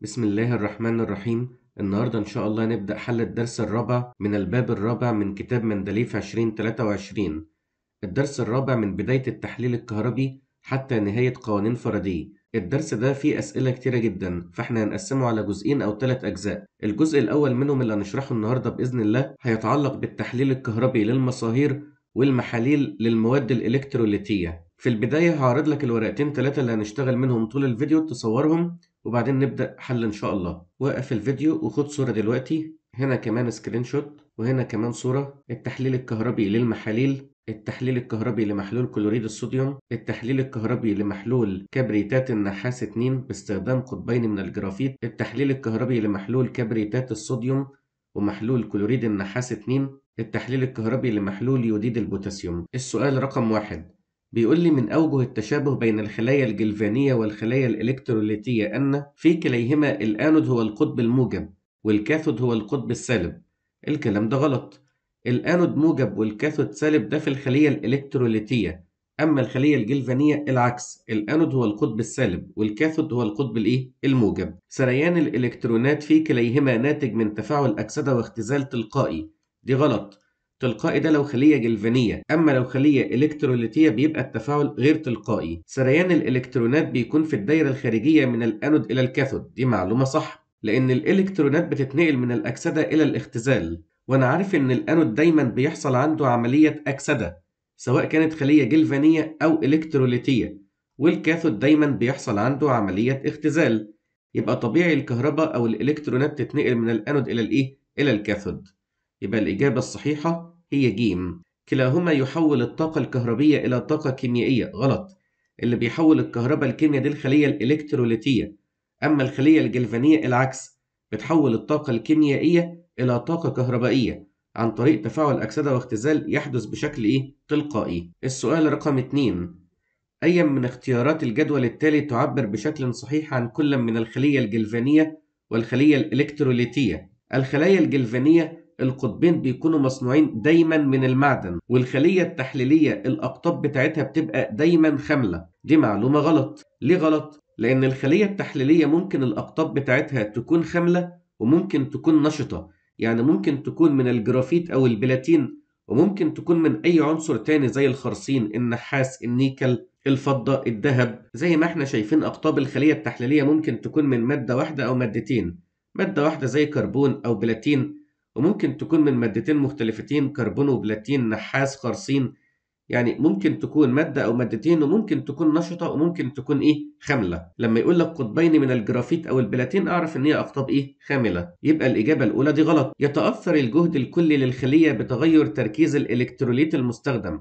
بسم الله الرحمن الرحيم. النهاردة إن شاء الله نبدأ حل الدرس الرابع من الباب الرابع من كتاب مندليف 2023 الدرس الرابع من بداية التحليل الكهربي حتى نهاية قوانين فاراداي الدرس ده فيه أسئلة كتيرة جدا فإحنا هنقسمه على جزئين أو ثلاث أجزاء. الجزء الأول منهم اللي هنشرحه النهاردة بإذن الله هيتعلق بالتحليل الكهربي للمصاهير والمحاليل للمواد الإلكتروليتية. في البداية هعرض لك الورقتين ثلاثة اللي هنشتغل منهم طول الفيديو تصورهم. وبعدين نبدأ حل إن شاء الله. وقف الفيديو وخد صورة دلوقتي هنا كمان screenshot وهنا كمان صورة. التحليل الكهربي للمحاليل التحليل الكهربي لمحلول كلوريد الصوديوم التحليل الكهربي لمحلول كبريتات النحاس 2 باستخدام قطبين من الجرافيت التحليل الكهربي لمحلول كبريتات الصوديوم ومحلول كلوريد النحاس 2 التحليل الكهربي لمحلول يوديد البوتاسيوم. السؤال رقم واحد بيقول لي من أوجه التشابه بين الخلايا الجلفانية والخلايا الإلكتروليتية أن في كليهما الآنود هو القطب الموجب والكاثود هو القطب السالب. الكلام ده غلط. الآنود موجب والكاثود سالب ده في الخلية الإلكتروليتية أما الخلية الجلفانية العكس الآنود هو القطب السالب والكاثود هو القطب الإيه؟ الموجب. سريان الإلكترونات في كليهما ناتج من تفاعل أكسدة واختزال تلقائي. دي غلط. تلقائي ده لو خلية جلفانية أما لو خلية إلكتروليتية بيبقى التفاعل غير تلقائي. سريان الإلكترونات بيكون في الدايرة الخارجية من الأنود إلى الكاثود دي معلومة صح لأن الإلكترونات بتتنقل من الأكسدة إلى الاختزال وأنا عارف إن الأنود دايما بيحصل عنده عملية أكسدة سواء كانت خلية جلفانية أو إلكتروليتية والكاثود دايما بيحصل عنده عملية اختزال. يبقى طبيعي الكهرباء أو الإلكترونات تتنقل من الأنود إلى الإيه؟ إلى الكاثود. يبقى الإجابة الصحيحة هي جيم. كلاهما يحول الطاقة الكهربية إلى طاقة كيميائية. غلط. اللي بيحول الكهرباء الكيمياء دي الخلية الإلكتروليتية. أما الخلية الجلفانية العكس. بتحول الطاقة الكيميائية إلى طاقة كهربائية عن طريق تفاعل أكسدة واختزال يحدث بشكل إيه؟ تلقائي. السؤال رقم 2 أي من اختيارات الجدول التالي تعبر بشكل صحيح عن كل من الخلية الجلفانية والخلية الإلكتروليتية؟ الخلايا الجلفانية القطبين بيكونوا مصنوعين دايما من المعدن والخلية التحليلية الأقطاب بتاعتها بتبقى دايما خاملة. دي معلومة غلط. ليه غلط؟ لأن الخلية التحليلية ممكن الأقطاب بتاعتها تكون خاملة وممكن تكون نشطة. يعني ممكن تكون من الجرافيت أو البلاتين وممكن تكون من أي عنصر تاني زي الخرسين النحاس النيكل الفضة الذهب. زي ما إحنا شايفين أقطاب الخلية التحليلية ممكن تكون من مادة واحدة أو مادتين. مادة واحدة زي كربون أو بلاتين. وممكن تكون من مادتين مختلفتين كربون وبلاتين نحاس خارصين. يعني ممكن تكون مادة أو مادتين وممكن تكون نشطة وممكن تكون إيه؟ خاملة. لما يقول لك قطبين من الجرافيت أو البلاتين أعرف إن هي أقطاب إيه؟ خاملة. يبقى الإجابة الأولى دي غلط. يتأثر الجهد الكلي للخلية بتغير تركيز الإلكتروليت المستخدم.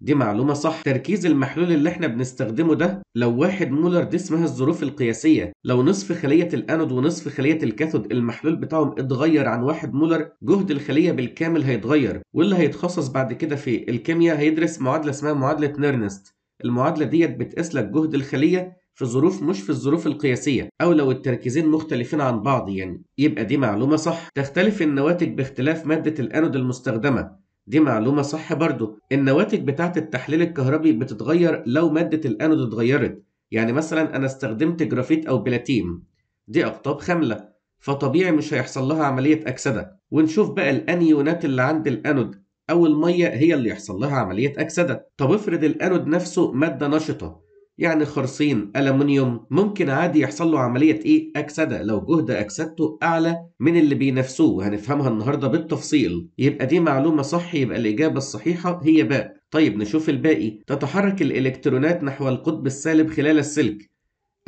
دي معلومة صح. تركيز المحلول اللي إحنا بنستخدمه ده لو واحد مولر دي اسمها الظروف القياسية. لو نصف خلية الأنود ونصف خلية الكاثود المحلول بتاعهم اتغير عن واحد مولر جهد الخلية بالكامل هيتغير. واللي هيتخصص بعد كده في الكيمياء هيدرس معادلة اسمها معادلة نيرنست. المعادلة ديت بتقيس لك جهد الخلية في ظروف مش في الظروف القياسية أو لو التركيزين مختلفين عن بعض يعني. يبقى دي معلومة صح. تختلف النواتج باختلاف مادة الأنود المستخدمة. دي معلومة صح برضو. النواتج بتاعة التحليل الكهربي بتتغير لو مادة الأنود اتغيرت. يعني مثلا أنا استخدمت جرافيت أو بلاتين. دي أقطاب خاملة. فطبيعي مش هيحصل لها عملية أكسدة. ونشوف بقى الأنيونات اللي عند الأنود. أو المية هي اللي يحصل لها عملية أكسدة. طب افرض الأنود نفسه مادة نشطة. يعني خرسين ألمنيوم. ممكن عادي يحصل له عملية إيه؟ أكسدة. لو جهد أكسدته أعلى من اللي بينافسوه. وهنفهمها النهاردة بالتفصيل. يبقى دي معلومة صح يبقى الإجابة الصحيحة هي باء. طيب نشوف الباقي. تتحرك الإلكترونات نحو القطب السالب خلال السلك.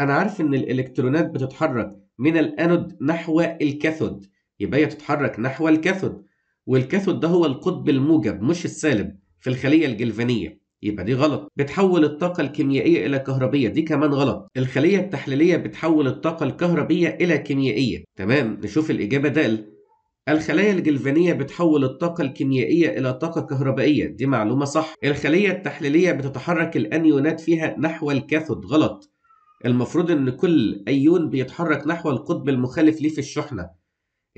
أنا عارف إن الإلكترونات بتتحرك من الأنود نحو الكاثود. يبقى هي تتحرك نحو الكاثود. والكاثود ده هو القطب الموجب مش السالب في الخلية الجلفانية. يبقى دي غلط. بتحول الطاقة الكيميائية إلى كهربية دي كمان غلط. الخلية التحليلية بتحول الطاقة الكهربية إلى كيميائية. تمام؟ نشوف الإجابة د الخلايا الجلفانية بتحول الطاقة الكيميائية إلى طاقة كهربائية. دي معلومة صح. الخلية التحليلية بتتحرك الأنيونات فيها نحو الكاثود. غلط. المفروض إن كل أيون بيتحرك نحو القطب المخالف ليه في الشحنة.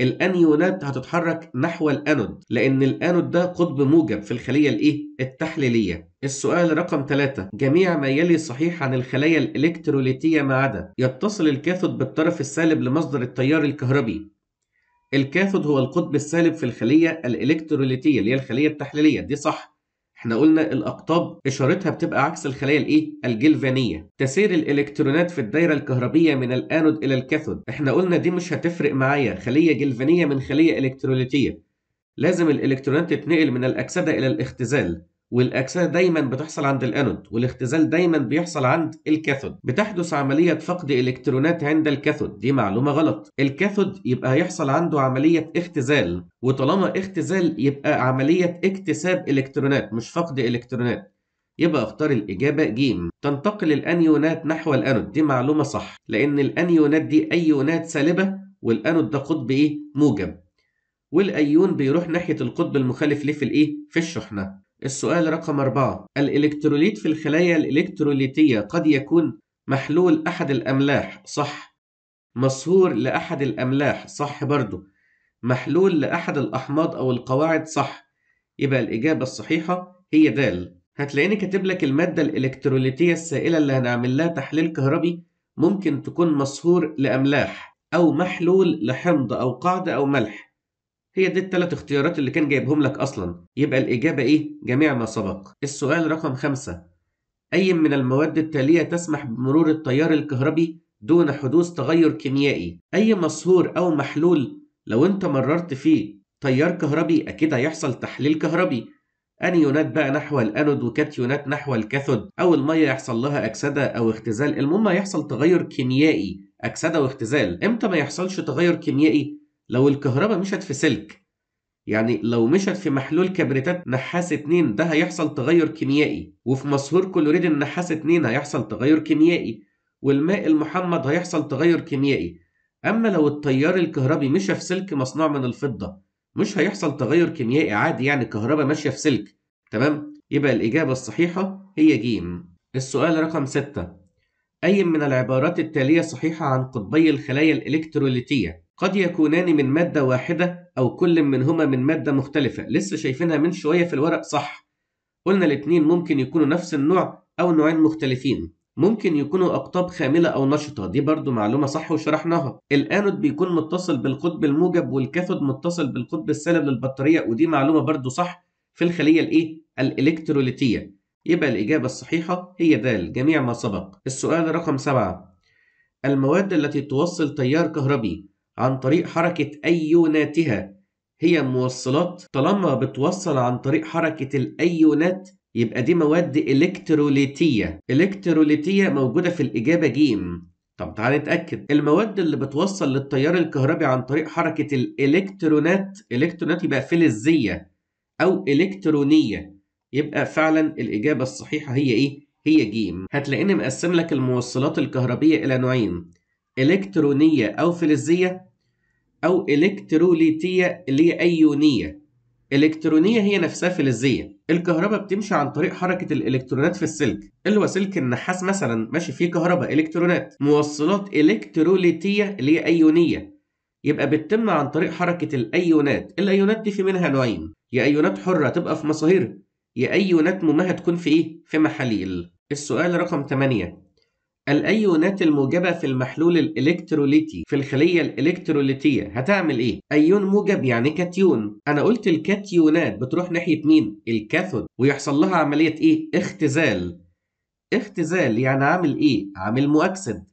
الأنيونات هتتحرك نحو الأنود لأن الأنود ده قطب موجب في الخلية الإيه؟ التحليلية. السؤال رقم 3 جميع ما يلي صحيح عن الخلايا الإلكتروليتية ما عدا؟ يتصل الكاثود بالطرف السالب لمصدر التيار الكهربي. الكاثود هو القطب السالب في الخلية الإلكتروليتية اللي هي الخلية التحليلية. دي صح. إحنا قلنا الأقطاب إشارتها بتبقى عكس الخلايا الإيه؟ الجلفانية. تسير الإلكترونات في الدايرة الكهربية من الآنود إلى الكاثود. إحنا قلنا دي مش هتفرق معايا. خلية جلفانية من خلية إلكتروليتية. لازم الإلكترونات تتنقل من الأكسدة إلى الاختزال. والأكسدة دايما بتحصل عند الأنود والاختزال دايما بيحصل عند الكاثود. بتحدث عملية فقد إلكترونات عند الكاثود دي معلومة غلط. الكاثود يبقى هيحصل عنده عملية اختزال وطالما اختزال يبقى عملية اكتساب إلكترونات مش فقد إلكترونات. يبقى اختار الإجابة ج تنتقل الأنيونات نحو الأنود دي معلومة صح لأن الأنيونات دي أيونات سالبة والأنود ده قطب إيه؟ موجب. والأيون بيروح ناحية القطب المخالف ليه في الإيه في الشحنة. السؤال رقم أربعة. الإلكتروليت في الخلايا الإلكتروليتية قد يكون محلول أحد الأملاح صح. مصهور لأحد الأملاح صح برضو. محلول لأحد الأحماض أو القواعد صح. يبقى الإجابة الصحيحة هي د هتلاقيني كاتب لك المادة الإلكتروليتية السائلة اللي هنعمل لها تحليل كهربي ممكن تكون مصهور لأملاح أو محلول لحمض أو قاعدة أو ملح. هي دي الثلاث اختيارات اللي كان جايبهم لك أصلا. يبقى الإجابة إيه؟ جميع ما سبق. السؤال رقم خمسة. أي من المواد التالية تسمح بمرور التيار الكهربي دون حدوث تغير كيميائي؟ أي مصهور أو محلول لو أنت مررت فيه تيار كهربي أكيد هيحصل تحليل كهربي. أنيونات بقى نحو الأنود وكاتيونات نحو الكاثود. أو المية يحصل لها أكسدة أو اختزال. المهم هيحصل تغير كيميائي. أكسدة واختزال. إمتى ما يحصلش تغير كيميائي؟ لو الكهرباء مشت في سلك يعني لو مشت في محلول كبريتات نحاس 2 ده هيحصل تغير كيميائي. وفي مصهور كلوريد النحاس 2 هيحصل تغير كيميائي. والماء المحمض هيحصل تغير كيميائي. أما لو التيار الكهربي مشى في سلك مصنوع من الفضة مش هيحصل تغير كيميائي عادي يعني كهرباء ماشية في سلك. تمام؟ يبقى الإجابة الصحيحة هي ج السؤال رقم 6 أي من العبارات التالية صحيحة عن قطبي الخلايا الإلكتروليتية قد يكونان من مادة واحدة أو كل منهما من مادة مختلفة. لسه شايفينها من شوية في الورق. صح. قلنا الاتنين ممكن يكونوا نفس النوع أو نوعين مختلفين. ممكن يكونوا أقطاب خاملة أو نشطة. دي برضو معلومة صح وشرحناها. الآنود بيكون متصل بالقطب الموجب والكاثود متصل بالقطب السالب للبطارية ودي معلومة برضو صح في الخلية الإيه؟ الإلكتروليتية. يبقى الإجابة الصحيحة هي د جميع ما سبق. السؤال رقم سبعة. المواد التي توصل تيار كهربي عن طريق حركة أيوناتها. هي موصلات. طالما بتوصل عن طريق حركة الأيونات يبقى دي مواد إلكتروليتية. إلكتروليتية موجودة في الإجابة ج طب تعالى نتأكد. المواد اللي بتوصل للتيار الكهربي عن طريق حركة الإلكترونات إلكترونات يبقى فلزية أو إلكترونية. يبقى فعلا الإجابة الصحيحة هي إيه؟ هي ج هتلاقيني مقسم لك الموصلات الكهربية إلى نوعين. إلكترونية أو فلزية أو إلكتروليتية اللي هي أيونية. إلكترونية هي نفسها فلزية. الكهرباء بتمشي عن طريق حركة الإلكترونات في السلك اللي هو سلك النحاس مثلا ماشي فيه كهرباء إلكترونات. موصلات إلكتروليتية اللي هي أيونية. يبقى بتتم عن طريق حركة الأيونات. الأيونات دي في منها نوعين. يا أيونات حرة تبقى في مصاهير يا أيونات مماهة تكون في إيه؟ في محاليل. السؤال رقم 8 الأيونات الموجبة في المحلول الإلكتروليتي في الخلية الإلكتروليتية هتعمل إيه؟ أيون موجب يعني كاتيون أنا قلت الكاتيونات بتروح ناحية مين؟ الكاثود ويحصل لها عملية إيه؟ اختزال اختزال يعني عامل إيه؟ عامل مؤكسد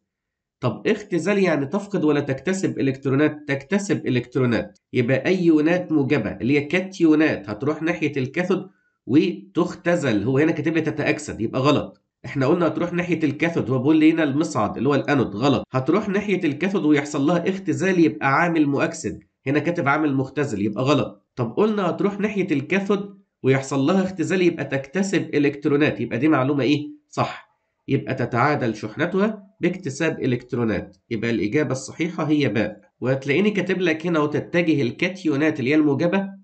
طب اختزال يعني تفقد ولا تكتسب إلكترونات؟ تكتسب إلكترونات يبقى أيونات موجبة اللي هي كاتيونات هتروح ناحية الكاثود وتختزل هو هنا كاتب لي تتأكسد يبقى غلط إحنا قلنا هتروح ناحية الكاثود هو بيقول لي هنا المصعد اللي هو الأنود غلط. هتروح ناحية الكاثود ويحصل لها اختزال يبقى عامل مؤكسد. هنا كاتب عامل مختزل يبقى غلط. طب قلنا هتروح ناحية الكاثود ويحصل لها اختزال يبقى تكتسب إلكترونات. يبقى دي معلومة إيه؟ صح. يبقى تتعادل شحنتها باكتساب إلكترونات. يبقى الإجابة الصحيحة هي باء. وهتلاقيني كاتب لك هنا وتتجه الكاتيونات اللي هي الموجبة.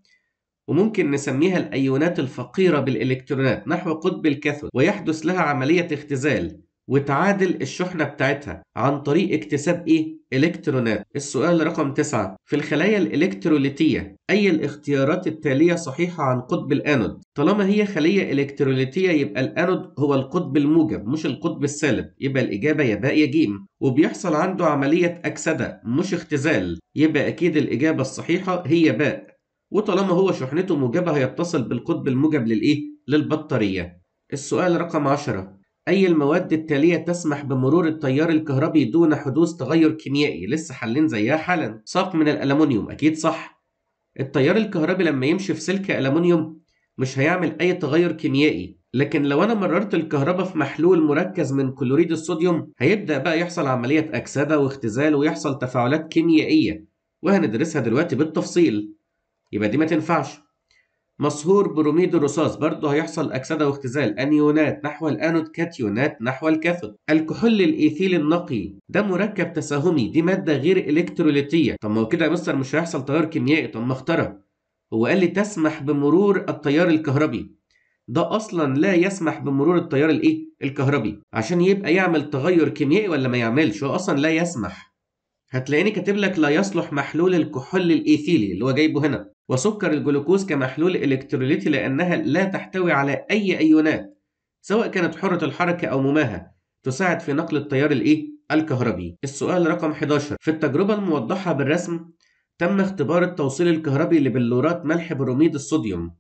وممكن نسميها الأيونات الفقيرة بالإلكترونات نحو قطب الكاثود ويحدث لها عملية اختزال وتعادل الشحنة بتاعتها عن طريق اكتساب إيه؟ إلكترونات. السؤال رقم تسعة في الخلايا الإلكتروليتية أي الاختيارات التالية صحيحة عن قطب الآنود؟ طالما هي خلية إلكتروليتية يبقى الآنود هو القطب الموجب مش القطب السالب، يبقى الإجابة يا باء يا جيم، وبيحصل عنده عملية أكسدة مش اختزال، يبقى أكيد الإجابة الصحيحة هي باء. وطالما هو شحنته موجبة هيتصل بالقطب الموجب للإيه؟ للبطارية. السؤال رقم 10 أي المواد التالية تسمح بمرور التيار الكهربي دون حدوث تغير كيميائي؟ لسه حالين زيها حالا. ساق من الألمنيوم أكيد صح. التيار الكهربي لما يمشي في سلك ألمنيوم مش هيعمل أي تغير كيميائي، لكن لو أنا مررت الكهرباء في محلول مركز من كلوريد الصوديوم هيبدأ بقى يحصل عملية أكسدة واختزال ويحصل تفاعلات كيميائية وهندرسها دلوقتي بالتفصيل. يبقى دي ما تنفعش. مصهور بروميد الرصاص برضه هيحصل أكسدة واختزال. أنيونات نحو الأنود كاتيونات نحو الكاثود. الكحول الإيثيل النقي ده مركب تساهمي دي مادة غير إلكتروليتية. طب ما هو كده يا مستر مش هيحصل تيار كيميائي؟ طب ما اخترع. هو قال لي تسمح بمرور التيار الكهربي. ده أصلا لا يسمح بمرور التيار الإيه؟ الكهربي. عشان يبقى يعمل تغير كيميائي ولا ما يعملش؟ هو أصلا لا يسمح. هتلاقيني كاتب لك لا يصلح محلول الكحول الإيثيلي اللي هو جايبه هنا. وسكر الجلوكوز كمحلول الكتروليتي لأنها لا تحتوي على أي أيونات سواء كانت حرة الحركة أو مماهة تساعد في نقل التيار الإيه؟ الكهربي. السؤال رقم 11 في التجربة الموضحة بالرسم تم اختبار التوصيل الكهربي لبلورات ملح بروميد الصوديوم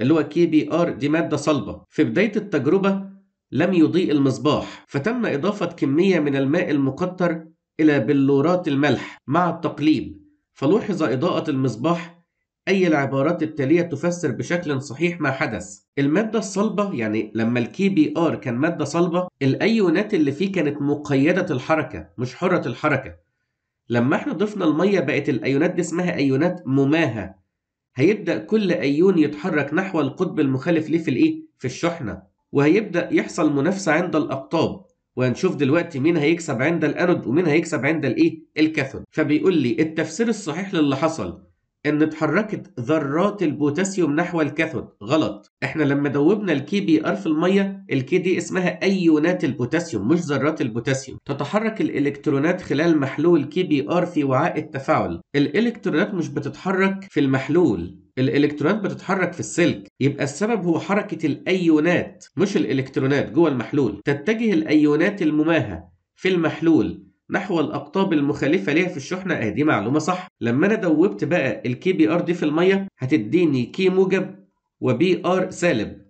اللي هو KBr دي مادة صلبة. في بداية التجربة لم يضيء المصباح فتم إضافة كمية من الماء المقطر إلى بلورات الملح مع التقليب فلوحظ إضاءة المصباح أي العبارات التالية تفسر بشكل صحيح ما حدث. المادة الصلبة يعني لما ال KBr كان مادة صلبة الأيونات اللي فيه كانت مقيدة الحركة مش حرة الحركة. لما إحنا ضفنا المية بقت الأيونات دي اسمها أيونات مماهة. هيبدأ كل أيون يتحرك نحو القطب المخالف ليه في الإيه؟ في الشحنة. وهيبدأ يحصل منافسة عند الأقطاب. وهنشوف دلوقتي مين هيكسب عند الأنود ومين هيكسب عند الإيه؟ الكاثود فبيقول لي التفسير الصحيح للي حصل. إن اتحركت ذرات البوتاسيوم نحو الكاثود غلط. إحنا لما دوبنا ال KBr في المية ال K دي اسمها أيونات البوتاسيوم مش ذرات البوتاسيوم. تتحرك الإلكترونات خلال محلول KBr في وعاء التفاعل. الإلكترونات مش بتتحرك في المحلول. الإلكترونات بتتحرك في السلك. يبقى السبب هو حركة الأيونات مش الإلكترونات جوه المحلول. تتجه الأيونات المماهة في المحلول. نحو الأقطاب المخالفة ليها في الشحنة. آه دي معلومة صح. لما أنا دوبت بقى ال KBr دي في المية هتديني K موجب و Br سالب.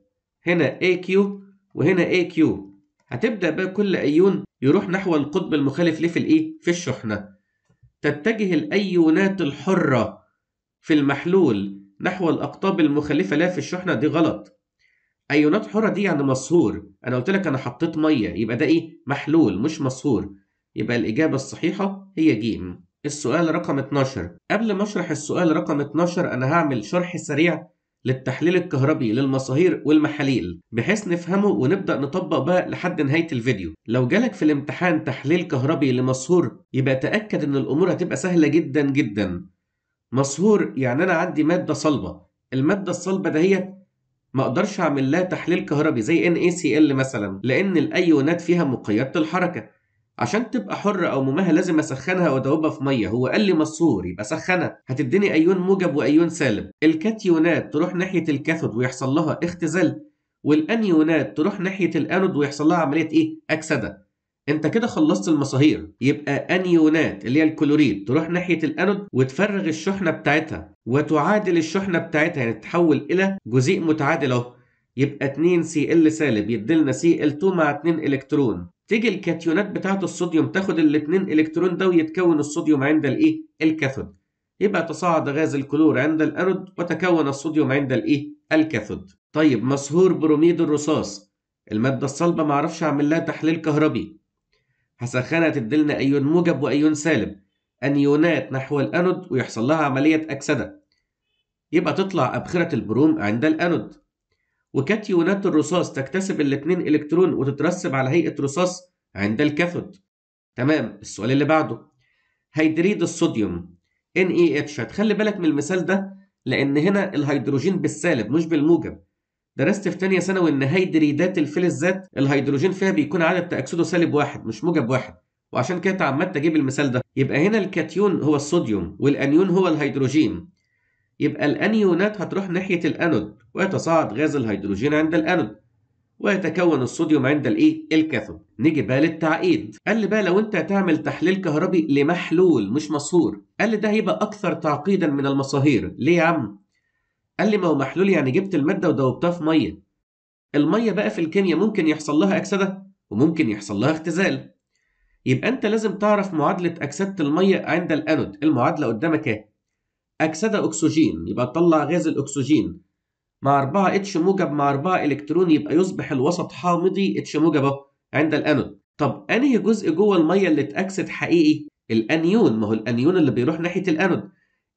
هنا aq وهنا aq هتبدأ بقى كل أيون يروح نحو القطب المخالف ليه في الايه في الشحنة. تتجه الايونات الحرة في المحلول نحو الأقطاب المخالفة لها في الشحنة. دي غلط. أيونات حرة دي يعني مصهور أنا قلت لك أنا حطيت مية يبقى ده إيه؟ محلول مش مصهور يبقى الإجابة الصحيحة هي جيم السؤال رقم 12 قبل ما أشرح السؤال رقم 12 أنا هعمل شرح سريع للتحليل الكهربي للمصاهير والمحاليل بحيث نفهمه ونبدأ نطبق بقى لحد نهاية الفيديو. لو جالك في الامتحان تحليل كهربي لمصهور يبقى تأكد إن الأمور هتبقى سهلة جدا جدا. مصهور يعني أنا عندي مادة صلبة. المادة الصلبة دهيت ما أقدرش أعمل لها تحليل كهربي زي NaCl مثلا لأن الأيونات فيها مقيدة الحركة. عشان تبقى حرة أو مماهة لازم أسخنها وأدوبها في مية. هو قال لي مصهور يبقى سخنها. هتديني أيون موجب وأيون سالب. الكاتيونات تروح ناحية الكاثود ويحصل لها اختزال. والأنيونات تروح ناحية الأنود ويحصل لها عملية إيه؟ أكسدة. أنت كده خلصت المصاهير. يبقى أنيونات اللي هي الكلوريد تروح ناحية الأنود وتفرغ الشحنة بتاعتها. وتعادل الشحنة بتاعتها يعني تتحول إلى جزيء متعادل أهو. يبقى 2 Cl سالب يديلنا Cl 2 مع 2 إلكترون. تيجي الكاتيونات بتاعه الصوديوم تاخد الاثنين إلكترون ده ويتكون الصوديوم عند الإيه؟ الكاثود. يبقى تصاعد غاز الكلور عند الأنود وتكون الصوديوم عند الإيه؟ الكاثود. طيب مصهور بروميد الرصاص. المادة الصلبة ما أعرفش أعمل لها تحليل كهربي. هسخنها تديلنا أيون موجب وأيون سالب. أنيونات نحو الأنود ويحصل لها عملية أكسدة. يبقى تطلع أبخرة البروم عند الأنود. وكاتيونات الرصاص تكتسب الاثنين إلكترون وتترسب على هيئة رصاص عند الكاثود. تمام السؤال اللي بعده. هيدريد الصوديوم NaH هتخلي بالك من المثال ده؟ لأن هنا الهيدروجين بالسالب مش بالموجب. درست في تانية ثانوي إن هيدريدات الفلزات الهيدروجين فيها بيكون عدد تأكسده سالب واحد مش موجب واحد. وعشان كده تعمدت أجيب المثال ده. يبقى هنا الكاتيون هو الصوديوم والأنيون هو الهيدروجين. يبقى الأنيونات هتروح ناحية الأنود ويتصاعد غاز الهيدروجين عند الأنود ويتكون الصوديوم عند الإيه؟ الكاثود نيجي بقى للتعقيد. قال لي بقى لو أنت هتعمل تحليل كهربي لمحلول مش مصهور قال لي ده هيبقى أكثر تعقيدا من المصاهير ليه يا عم؟ قال لي ما هو محلول يعني جبت المادة ودوبتها في مية. المية بقى في الكيمياء ممكن يحصل لها أكسدة وممكن يحصل لها اختزال. يبقى أنت لازم تعرف معادلة أكسدة المية عند الأنود. المعادلة قدامك اهي اكسده اكسجين يبقى تطلع غاز الأكسجين. مع 4 H موجب مع 4 إلكترون يبقى يصبح الوسط حامضي H موجب أهو عند الانود طب أنهي جزء جوه المية اللي اتأكسد حقيقي؟ الأنيون. ما هو الأنيون اللي بيروح ناحية الانود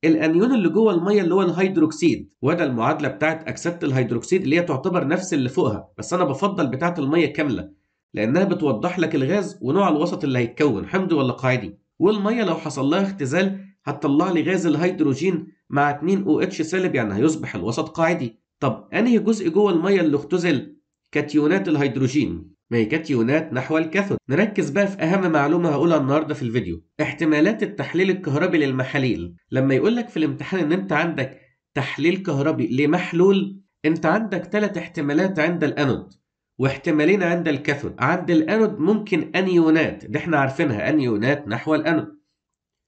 الأنيون اللي جوه المية اللي هو الهيدروكسيد. وده المعادلة بتاعت أكسدة الهيدروكسيد اللي هي تعتبر نفس اللي فوقها بس أنا بفضل بتاعت المية كاملة لأنها بتوضح لك الغاز ونوع الوسط اللي هيتكون. حمضي ولا قاعدي؟ والمية لو حصل لها اختزال هتطلع لي غاز الهيدروجين مع 2 OH سالب يعني هيصبح الوسط قاعدي. طب أنهي جزء جوه المية اللي اختزل؟ كاتيونات الهيدروجين. ما هي كاتيونات نحو الكاثود نركز بقى في أهم معلومة هقولها النهارده في الفيديو. احتمالات التحليل الكهربي للمحاليل. لما يقول لك في الامتحان إن أنت عندك تحليل كهربي لمحلول أنت عندك ثلاث احتمالات عند الأنود واحتمالين عند الكاثود عند الأنود ممكن أنيونات. دي إحنا عارفينها أنيونات نحو الأنود.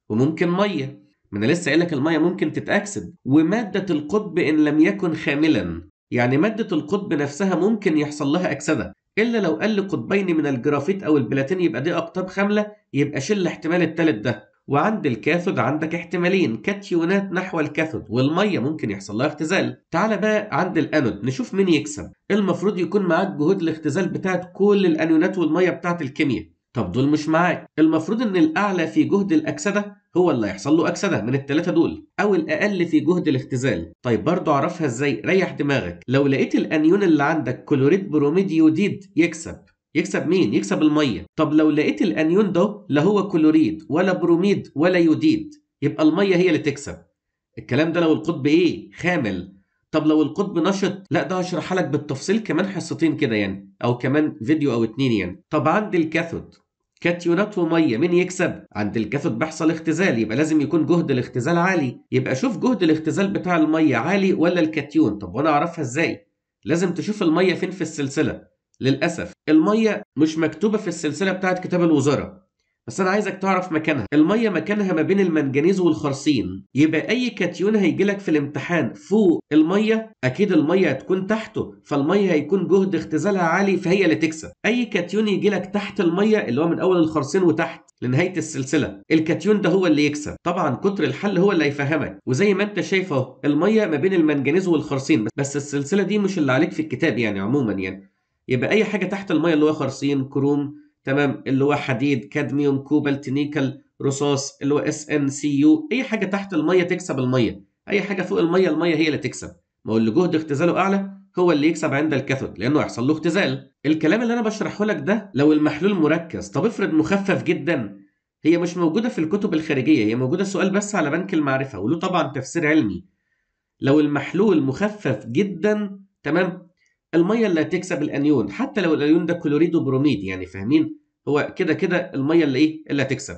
وممكن مية. ما أنا لسه قايل لك المية ممكن تتاكسد ومادة القطب إن لم يكن خاملا يعني مادة القطب نفسها ممكن يحصل لها إكسدة. إلا لو قال قطبين من الجرافيت أو البلاتين يبقى دي أقطاب خاملة يبقى شيل الاحتمال الثالث ده. وعند الكاثود عندك احتمالين كاتيونات نحو الكاثود والمية ممكن يحصل لها اختزال. تعال بقى عند الأنود نشوف مين يكسب. المفروض يكون معاك جهود الاختزال بتاعت كل الأنيونات والمية بتاعت الكيمياء. طب دول مش معاك. المفروض إن الأعلى في جهد الأكسدة هو اللي هيحصل له أكسدة من الثلاثه دول أو الأقل في جهد الاختزال. طيب برضه اعرفها إزاي؟ ريح دماغك. لو لقيت الأنيون اللي عندك كلوريد بروميد يوديد يكسب. يكسب مين؟ يكسب المية. طب لو لقيت الأنيون ده لا هو كلوريد ولا بروميد ولا يوديد يبقى المية هي اللي تكسب. الكلام ده لو القطب إيه؟ خامل. طب لو القطب نشط لا ده هشرحها لك بالتفصيل كمان حصتين كده يعني أو كمان فيديو أو اتنين يعني. طب عند الكاثود كاتيونات ومية مين يكسب؟ عند الكاثود بيحصل اختزال يبقى لازم يكون جهد الاختزال عالي. يبقى شوف جهد الاختزال بتاع المية عالي ولا الكاتيون. طب وأنا اعرفها إزاي؟ لازم تشوف المية فين في السلسلة. للأسف المية مش مكتوبة في السلسلة بتاعت كتاب الوزارة. بس أنا عايزك تعرف مكانها. المية مكانها ما بين المنجنيز والخارصين. يبقى أي كاتيون هيجي لك في الامتحان فوق المية أكيد المية هتكون تحته فالمية هيكون جهد اختزالها عالي فهي اللي تكسب. أي كاتيون يجي لك تحت المية اللي هو من أول الخارصين وتحت لنهاية السلسلة الكاتيون ده هو اللي يكسب. طبعا كتر الحل هو اللي هيفهمك. وزي ما أنت شايف أهو المية ما بين المنجنيز والخارصين بس السلسلة دي مش اللي عليك في الكتاب يعني عموما يعني. يبقى أي حاجة تحت المية اللي هو خارصين كروم تمام؟ اللي هو حديد كادميوم كوبالت نيكل رصاص اللي هو Sn Cu أي حاجة تحت المية تكسب المية. أي حاجة فوق المية المية هي اللي تكسب. ما هو اللي جهد اختزاله أعلى هو اللي يكسب عند الكاثود لأنه هيحصل له اختزال. الكلام اللي أنا بشرحه لك ده لو المحلول مركز طب افرض مخفف جدا. هي مش موجودة في الكتب الخارجية هي موجودة سؤال بس على بنك المعرفة وله طبعا تفسير علمي. لو المحلول مخفف جدا تمام؟ المية اللي هتكسب الأنيون حتى لو الأنيون ده كلوريد وبروميد يعني فاهمين؟ هو كده كده المية اللي إيه؟ اللي هتكسب.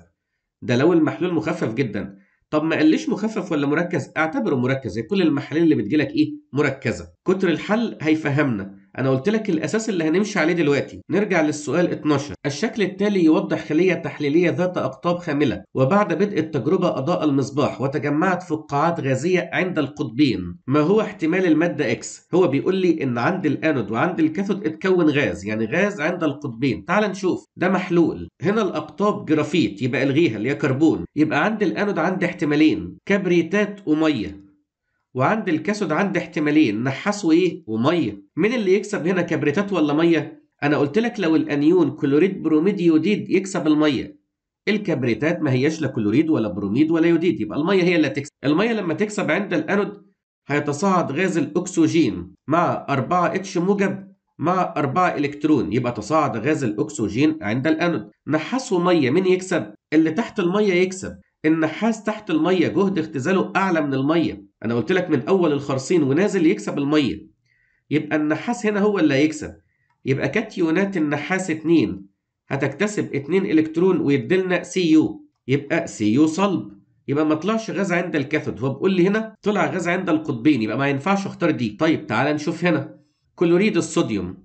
ده لو المحلول مخفف جدا. طب ما قاليش مخفف ولا مركز؟ اعتبره مركز. هي كل المحاليل اللي بتجيلك إيه؟ مركزة. كتر الحل هيفهمنا. أنا قلت لك الأساس اللي هنمشي عليه دلوقتي. نرجع للسؤال 12 الشكل التالي يوضح خلية تحليلية ذات أقطاب خاملة وبعد بدء التجربة أضاء المصباح وتجمعت فقاعات غازية عند القطبين. ما هو احتمال المادة X هو بيقول لي إن عند الأنود وعند الكاثود اتكون غاز يعني غاز عند القطبين. تعال نشوف. ده محلول. هنا الأقطاب جرافيت يبقى ألغيها اللي هي كربون. يبقى عند الأنود عندي احتمالين كبريتات ومية. وعند الكاثود عندي احتمالين نحاس وإيه؟ ومية. مين اللي يكسب هنا كبريتات ولا مية؟ أنا قلت لك لو الأنيون كلوريد بروميد يوديد يكسب المية. الكبريتات ما هياش لا كلوريد ولا بروميد ولا يوديد يبقى المية هي اللي تكسب المية لما تكسب عند الأنود هيتصاعد غاز الأكسجين مع 4 H موجب مع 4 إلكترون يبقى تصاعد غاز الأكسجين عند الأنود. نحاس ومية مين يكسب؟ اللي تحت المية يكسب. النحاس تحت المية جهد اختزاله أعلى من المية. أنا قلت لك من أول الخارصين ونازل يكسب المية. يبقى النحاس هنا هو اللي هيكسب. يبقى كاتيونات النحاس 2 هتكتسب 2 إلكترون ويديلنا سي يو يبقى سي يو صلب. يبقى ما طلعش غاز عند الكاثود. هو بيقول لي هنا طلع غاز عند القطبين. يبقى ما ينفعش أختار دي. طيب تعال نشوف هنا. كلوريد الصوديوم.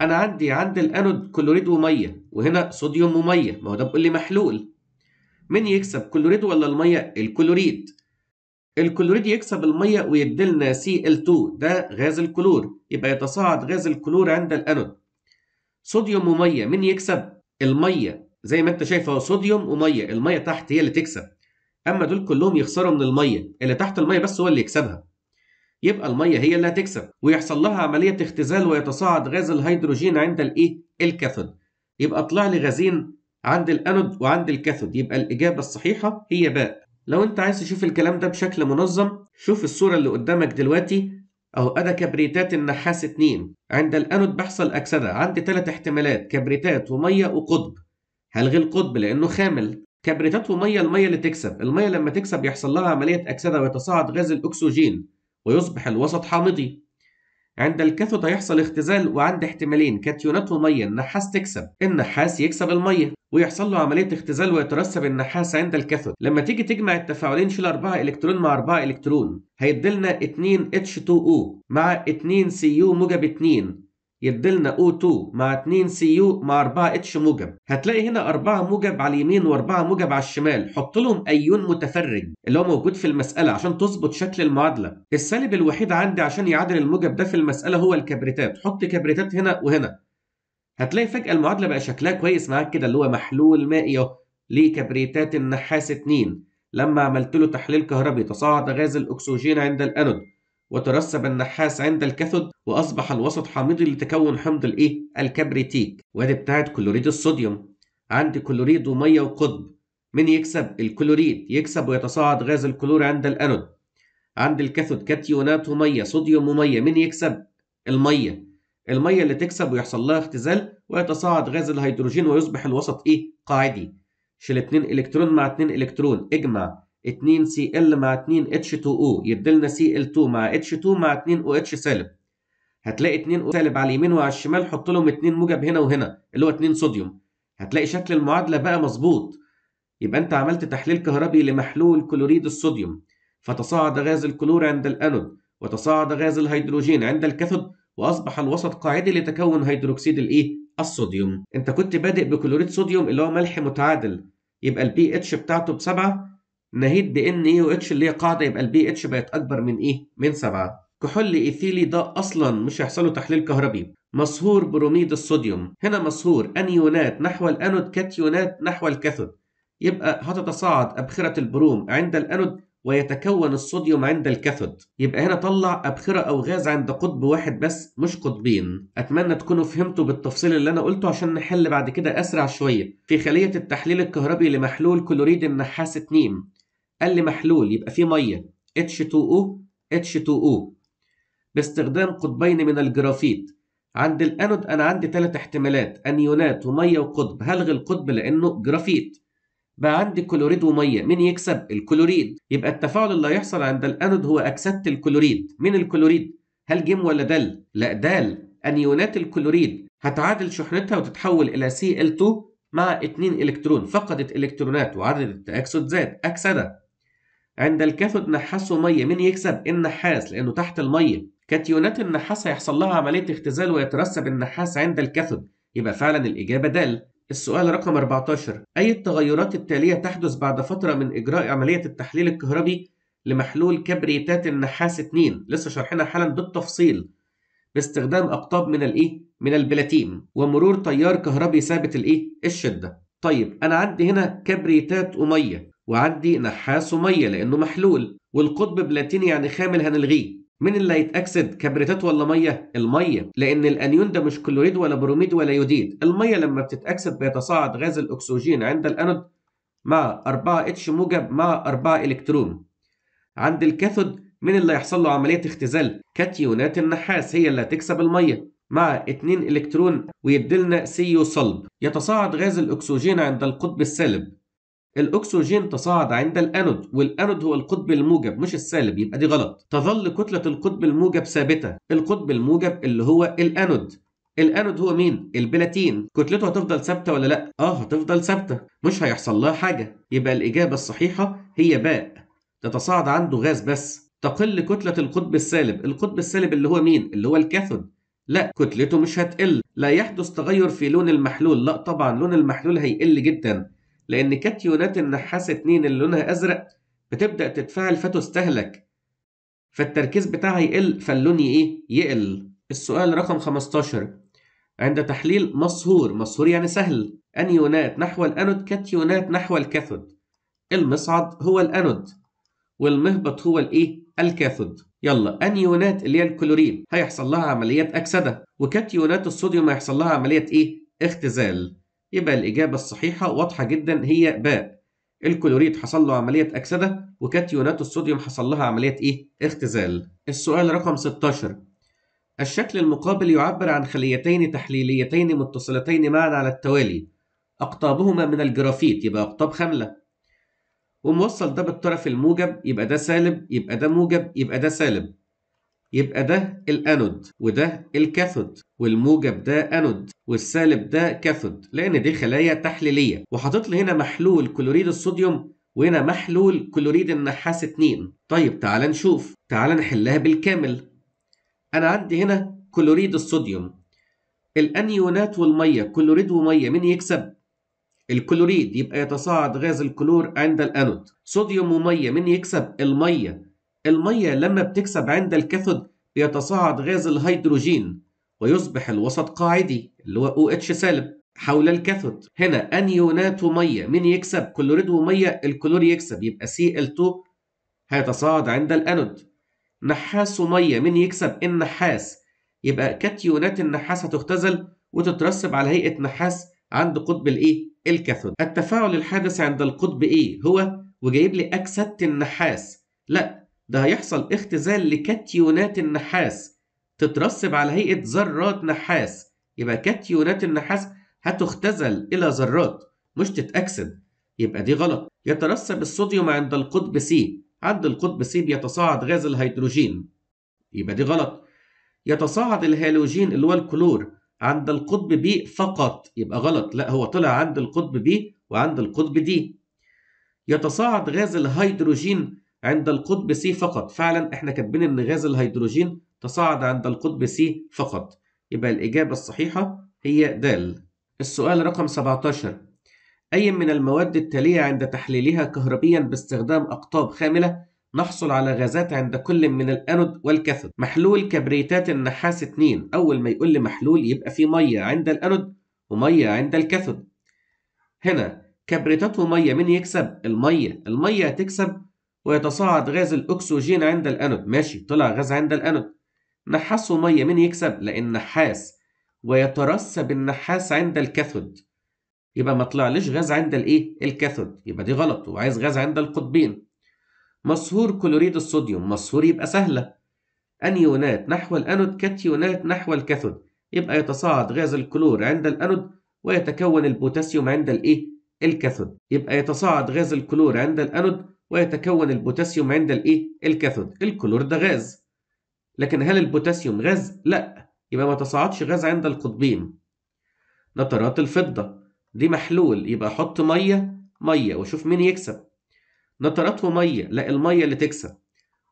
أنا عندي عند الأنود كلوريد ومية. وهنا صوديوم ومية. ما هو ده بيقول لي محلول. مين يكسب كلوريد ولا المية؟ الكلوريد. الكلوريد يكسب المية ويديلنا Cl2 ده غاز الكلور يبقى يتصاعد غاز الكلور عند الأنود. صوديوم ومية مين يكسب؟ المية. زي ما انت شايف اهو صوديوم ومية المية تحت هي اللي تكسب. أما دول كلهم يخسروا من المية اللي تحت المية بس هو اللي يكسبها. يبقى المية هي اللي هتكسب ويحصل لها عملية اختزال ويتصاعد غاز الهيدروجين عند الإيه؟ الكاثود. يبقى طلع لي غازين عند الأنود وعند الكاثود. يبقى الإجابة الصحيحة هي باء. لو انت عايز تشوف الكلام ده بشكل منظم شوف الصورة اللي قدامك دلوقتي. اهو ادى كبريتات النحاس 2 عند الانود بيحصل اكسدة. عندي ثلاث احتمالات كبريتات ومية وقطب. هلغي القطب لأنه خامل. كبريتات ومية المية اللي تكسب. المية لما تكسب يحصل لها عملية اكسدة ويتصاعد غاز الأكسجين ويصبح الوسط حامضي. عند الكاثود هيحصل اختزال وعند احتمالين كاتيونات ومية النحاس تكسب. النحاس يكسب المية ويحصل له عملية اختزال ويترسب النحاس عند الكاثود لما تيجي تجمع التفاعلين شيل 4 إلكترون مع 4 إلكترون. هيديلنا 2 H2O مع 2 Cu موجب 2 يديلنا O2 مع 2 Cu مع 4 H موجب. هتلاقي هنا 4 موجب على اليمين و4 موجب على الشمال. حط لهم أيون متفرج اللي هو موجود في المسألة عشان تظبط شكل المعادلة. السالب الوحيد عندي عشان يعادل الموجب ده في المسألة هو الكبريتات. حط كبريتات هنا وهنا. هتلاقي فجأة المعادلة بقى شكلها كويس معاك كده اللي هو محلول مائي أهو. لكبريتات النحاس 2 لما عملت له تحليل كهربي تصاعد غاز الأكسجين عند الأنود. وترسب النحاس عند الكاثود وأصبح الوسط حامضي لتكون حمض الإيه؟ الكبريتيك. وأدي بتاعت كلوريد الصوديوم. عندي كلوريد ومية وقطب. مين يكسب؟ الكلوريد. يكسب ويتصاعد غاز الكلور عند الأنود. عند الكاثود كاتيونات ومية صوديوم ومية. مين يكسب؟ المية. المية اللي تكسب ويحصل لها اختزال ويتصاعد غاز الهيدروجين ويصبح الوسط إيه؟ قاعدي. شيل 2 إلكترون مع 2 إلكترون. اجمع. 2 Cl مع 2 H2O يديلنا Cl2 مع H2 مع 2 OH سالب. هتلاقي 2 O سالب على اليمين وعلى الشمال حط لهم 2 موجب هنا وهنا اللي هو 2 صوديوم. هتلاقي شكل المعادلة بقى مظبوط. يبقى انت عملت تحليل كهربي لمحلول كلوريد الصوديوم. فتصاعد غاز الكلور عند الأنود وتصاعد غاز الهيدروجين عند الكاثود وأصبح الوسط قاعدي لتكون هيدروكسيد الإيه؟ الصوديوم. انت كنت بادئ بكلوريد صوديوم اللي هو ملح متعادل. يبقى البي اتش بتاعته بسبعة نهيت بإن اي أو إتش اللي هي قاعدة يبقى البي إتش بقت أكبر من إيه من 7 كحول إيثيلي ده أصلا مش هيحصل له تحليل كهربي. مصهور بروميد الصوديوم. هنا مصهور أنيونات نحو الأنود كاتيونات نحو الكاثود. يبقى هتتصاعد أبخرة البروم عند الأنود ويتكون الصوديوم عند الكاثود. يبقى هنا طلع أبخرة أو غاز عند قطب واحد بس مش قطبين. أتمنى تكونوا فهمتوا بالتفصيل اللي أنا قلته عشان نحل بعد كده أسرع شوية. في خلية التحليل الكهربي لمحلول كلوريد النحاس 2 قال لي محلول يبقى فيه مية. H2O H2O باستخدام قطبين من الجرافيت. عند الأنود أنا عندي ثلاث احتمالات أنيونات ومية وقطب. هلغي القطب لأنه جرافيت. بقى عندي كلوريد ومية. مين يكسب؟ الكلوريد. يبقى التفاعل اللي هيحصل عند الأنود هو أكسدة الكلوريد. مين الكلوريد؟ هل جيم ولا دال؟ لا دال. أنيونات الكلوريد. هتعادل شحنتها وتتحول إلى Cl2 مع 2 إلكترون. فقدت إلكترونات وعدد التاكسد زاد أكسدة. عند الكاثود نحاس وميه مين يكسب؟ النحاس لأنه تحت المية. كاتيونات النحاس هيحصل لها عملية اختزال ويترسب النحاس عند الكاثود يبقى فعلا الإجابة د السؤال رقم 14 أي التغيرات التالية تحدث بعد فترة من إجراء عملية التحليل الكهربي لمحلول كبريتات النحاس 2 لسه شارحينها حالا بالتفصيل. باستخدام أقطاب من الإيه؟ من البلاتين. ومرور تيار كهربي ثابت الإيه؟ الشدة. طيب أنا عندي هنا كبريتات ومية. وعندي نحاس وميه لأنه محلول والقطب بلاتيني يعني خامل هنلغيه. مين اللي هيتاكسد كبريتات ولا مية؟ المية لأن الأنيون ده مش كلوريد ولا بروميد ولا يوديد. المية لما بتتأكسد بيتصاعد غاز الأكسجين عند الأنود مع 4 H موجب مع 4 إلكترون. عند الكاثود مين اللي هيحصل له عملية اختزال؟ كاتيونات النحاس هي اللي هتكسب المية مع 2 إلكترون ويديلنا سيو صلب. يتصاعد غاز الأكسجين عند القطب السالب. الأكسجين تصاعد عند الأنود والأنود هو القطب الموجب مش السالب يبقى دي غلط. تظل كتلة القطب الموجب ثابتة القطب الموجب اللي هو الأنود. الأنود هو مين؟ البلاتين. كتلته هتفضل ثابتة ولا لأ؟ آه هتفضل ثابتة مش هيحصل لها حاجة. يبقى الإجابة الصحيحة هي باء. تتصاعد عنده غاز بس. تقل كتلة القطب السالب. القطب السالب اللي هو مين؟ اللي هو الكاثود. لأ كتلته مش هتقل. لا يحدث تغير في لون المحلول. لأ طبعا لون المحلول هيقل جدا. لأن كاتيونات النحاس 2 اللي لونها أزرق بتبدأ تتفاعل فتستهلك. فالتركيز بتاعها يقل فاللون إيه؟ يقل. السؤال رقم 15 عند تحليل مصهور مصهور يعني سهل. أنيونات نحو الأنود كاتيونات نحو الكاثود. المصعد هو الأنود والمهبط هو الإيه؟ الكاثود. يلا أنيونات اللي هي الكلوريد هيحصل لها عملية أكسدة وكاتيونات الصوديوم هيحصل لها عملية إيه؟ اختزال. يبقى الإجابة الصحيحة واضحة جدا هي باء الكلوريد حصل له عملية أكسدة وكاتيونات الصوديوم حصل لها عملية إيه؟ اختزال. السؤال رقم 16 الشكل المقابل يعبر عن خليتين تحليليتين متصلتين معا على التوالي. أقطابهما من الجرافيت يبقى أقطاب خاملة. وموصل ده بالطرف الموجب يبقى ده سالب يبقى ده موجب يبقى ده سالب. يبقى ده الأنود وده الكاثود والموجب ده أنود والسالب ده كاثود لأن دي خلايا تحليلية. وحاطط لي هنا محلول كلوريد الصوديوم وهنا محلول كلوريد النحاس 2 طيب تعال نشوف. تعال نحلها بالكامل. أنا عندي هنا كلوريد الصوديوم. الأنيونات والمية كلوريد ومية مين يكسب؟ الكلوريد يبقى يتصاعد غاز الكلور عند الأنود. صوديوم ومية مين يكسب؟ المية. المية لما بتكسب عند الكاثود بيتصاعد غاز الهيدروجين ويصبح الوسط قاعدي اللي هو OH سالب حول الكاثود هنا أنيونات ومية مين يكسب؟ كلوريد ومية. الكلور يكسب. يبقى Cl2 هيتصاعد عند الأنود. نحاس وميه مين يكسب؟ النحاس. يبقى كاتيونات النحاس هتختزل وتترسب على هيئة نحاس عند قطب الإيه؟ الكاثود التفاعل الحادث عند القطب إيه؟ هو وجايب لي أكسدة النحاس. لا ده هيحصل اختزال لكاتيونات النحاس. تترسب على هيئة ذرات نحاس. يبقى كاتيونات النحاس هتختزل إلى ذرات مش تتأكسد. يبقى دي غلط. يترسب الصوديوم عند القطب C عند القطب C بيتصاعد غاز الهيدروجين. يبقى دي غلط. يتصاعد الهالوجين اللي هو الكلور عند القطب B فقط. يبقى غلط. لا هو طلع عند القطب B وعند القطب D يتصاعد غاز الهيدروجين عند القطب C فقط. فعلا إحنا كاتبين إن غاز الهيدروجين تصاعد عند القطب C فقط. يبقى الإجابة الصحيحة هي د السؤال رقم 17 أي من المواد التالية عند تحليلها كهربيا باستخدام أقطاب خاملة نحصل على غازات عند كل من الأنود والكاثود؟ محلول كبريتات النحاس 2 أول ما يقول لي محلول يبقى في مية عند الأنود ومية عند الكاثود. هنا كبريتات ومية مين يكسب؟ المية. المية هتكسب ويتصاعد غاز الأكسجين عند الأنود ماشي طلع غاز عند الأنود نحاس ومية مين يكسب؟ لأن نحاس ويترسب النحاس عند الكاثود. يبقى ما طلعليش غاز عند الإيه؟ الكاثود. يبقى دي غلط وعايز غاز عند القطبين. مصهور كلوريد الصوديوم. مصهور يبقى سهلة. أنيونات نحو الانود كاتيونات نحو الكاثود. يبقى يتصاعد غاز الكلور عند الانود ويتكون البوتاسيوم عند الإيه؟ الكاثود. يبقى يتصاعد غاز الكلور عند الانود ويتكون البوتاسيوم عند الإيه؟ الكاثود الكلور ده غاز. لكن هل البوتاسيوم غاز؟ لا. يبقى ما تصاعدش غاز عند القطبين. نترات الفضة دي محلول. يبقى أحط مية مية وأشوف مين يكسب. نترته مية لا المية اللي تكسب.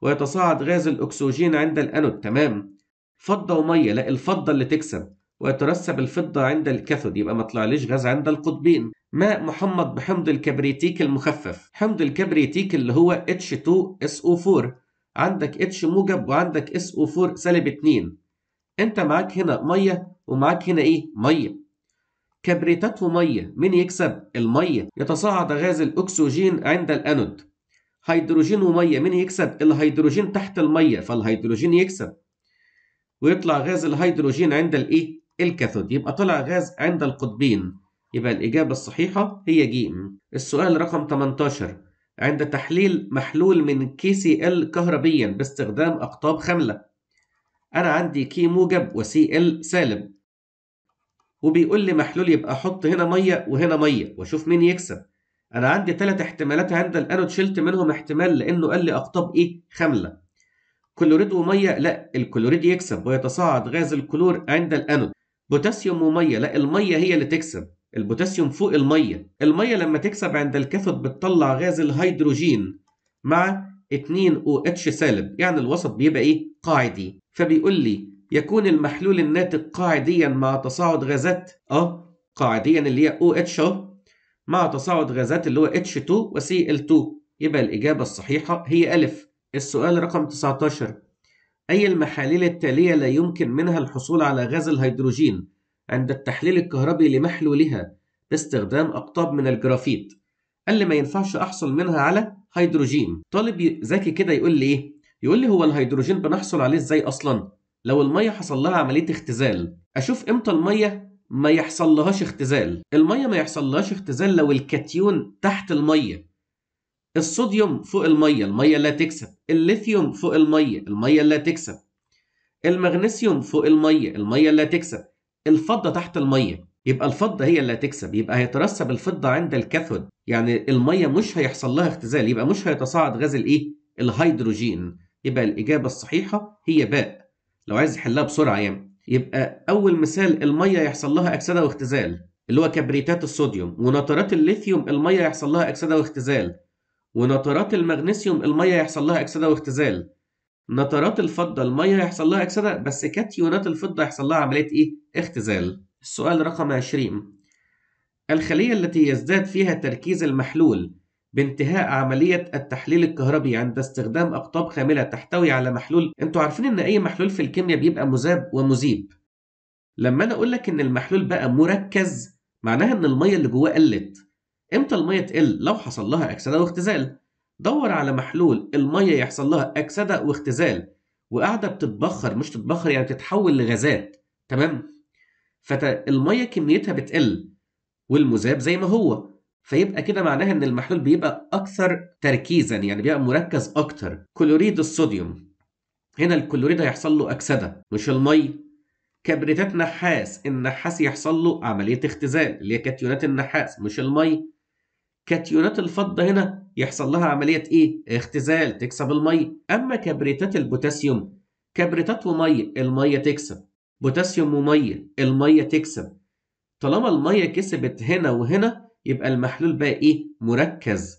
ويتصاعد غاز الأكسجين عند الأنود تمام. فضة ومية لا الفضة اللي تكسب. ويترسب الفضة عند الكاثود يبقى ما طلعليش غاز عند القطبين. ماء محمض بحمض الكبريتيك المخفف. حمض الكبريتيك اللي هو H2SO4 عندك H موجب وعندك SO4 سالب 2 انت معاك هنا مية ومعاك هنا إيه؟ مية. كبريتاته ميه مين يكسب؟ المية. يتصاعد غاز الأكسجين عند الأنود. هيدروجين ومية مين يكسب؟ الهيدروجين تحت المية فالهيدروجين يكسب. ويطلع غاز الهيدروجين عند الايه؟ الكاثود يبقى طلع غاز عند القطبين. يبقى الإجابة الصحيحة هي ج السؤال رقم 18 عند تحليل محلول من KCl كهربيا باستخدام أقطاب خاملة. أنا عندي K موجب و Cl سالب. وبيقول لي محلول يبقى أحط هنا مية وهنا مية واشوف مين يكسب. أنا عندي ثلاث احتمالات عند الانود شلت منهم احتمال لأنه قال لي أقطاب إيه؟ خاملة. كلوريد ومية؟ لا الكلوريد يكسب ويتصاعد غاز الكلور عند الانود بوتاسيوم ومية. لا المية هي اللي تكسب. البوتاسيوم فوق المية. المية لما تكسب عند الكاثود بتطلع غاز الهيدروجين مع 2 OH سالب. يعني الوسط بيبقى إيه؟ قاعدي. فبيقول لي يكون المحلول الناتج قاعديا مع تصاعد غازات آه قاعديا اللي هي OH اهو مع تصاعد غازات اللي هو اتش 2 وسي ال 2 يبقى الإجابة الصحيحة هي ألف. السؤال رقم 19 أي المحاليل التالية لا يمكن منها الحصول على غاز الهيدروجين عند التحليل الكهربي لمحلولها باستخدام أقطاب من الجرافيت. قال لي ما ينفعش أحصل منها على هيدروجين. طالب ذكي كده يقول لي إيه؟ يقول لي هو الهيدروجين بنحصل عليه إزاي أصلا؟ لو المية حصل لها عملية اختزال. أشوف إمتى المية ما يحصل لهاش اختزال؟ المية ما يحصل لهاش اختزال لو الكاتيون تحت المية. الصوديوم فوق المية المية لا تكسب. الليثيوم فوق المية المية لا تكسب. المغنيسيوم فوق المية المية لا تكسب. الفضة تحت المية يبقى الفضة هي اللي هتكسب. يبقى هيترسب الفضة عند الكاثود. يعني المية مش هيحصل لها اختزال يبقى مش هيتصاعد غاز الايه؟ الهيدروجين. يبقى الإجابة الصحيحة هي باء. لو عايز يحلها بسرعة يعني. يبقى أول مثال المية يحصل لها أكسدة واختزال اللي هو كبريتات الصوديوم. ونترات الليثيوم المية يحصل لها أكسدة واختزال. ونترات المغنيسيوم المية يحصل لها إكسدة واختزال. نترات الفضة المية يحصل لها إكسدة بس كاتيونات الفضة يحصل لها عملية إيه؟ اختزال. السؤال رقم 20 الخلية التي يزداد فيها تركيز المحلول بانتهاء عملية التحليل الكهربي عند استخدام أقطاب خاملة تحتوي على محلول أنتوا عارفين إن أي محلول في الكيمياء بيبقى مذاب ومذيب. لما أنا أقول لك إن المحلول بقى مركز معناها إن المية اللي جواه قلت. إمتى المية تقل؟ لو حصل لها إكسدة واختزال. دور على محلول المية يحصل لها إكسدة واختزال وقاعدة بتتبخر مش تتبخر يعني تتحول لغازات. تمام؟ فالميه كميتها بتقل والمذاب زي ما هو. فيبقى كده معناها إن المحلول بيبقى أكثر تركيزا يعني بيبقى مركز أكتر. كلوريد الصوديوم. هنا الكلوريد هيحصل له إكسدة مش الميه كبريتات نحاس النحاس يحصل له عملية اختزال اللي هي كاتيونات النحاس مش الميه كاتيونات الفضة هنا يحصل لها عملية إيه؟ اختزال تكسب المية. أما كبريتات البوتاسيوم كبريتات ومية المية تكسب. بوتاسيوم ومية المية تكسب. طالما المية كسبت هنا وهنا يبقى المحلول بقى إيه؟ مركز.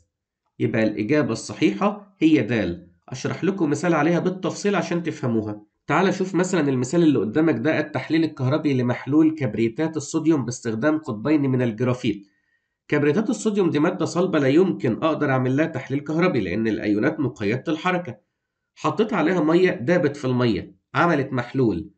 يبقى الإجابة الصحيحة هي د أشرح لكم مثال عليها بالتفصيل عشان تفهموها. تعال شوف مثلا المثال اللي قدامك ده التحليل الكهربي لمحلول كبريتات الصوديوم باستخدام قطبين من الجرافيت. كبريتات الصوديوم دي مادة صلبة لا يمكن أقدر أعمل لها تحليل كهربي لأن الأيونات مقيدة الحركة. حطيت عليها مية دابت في المية عملت محلول.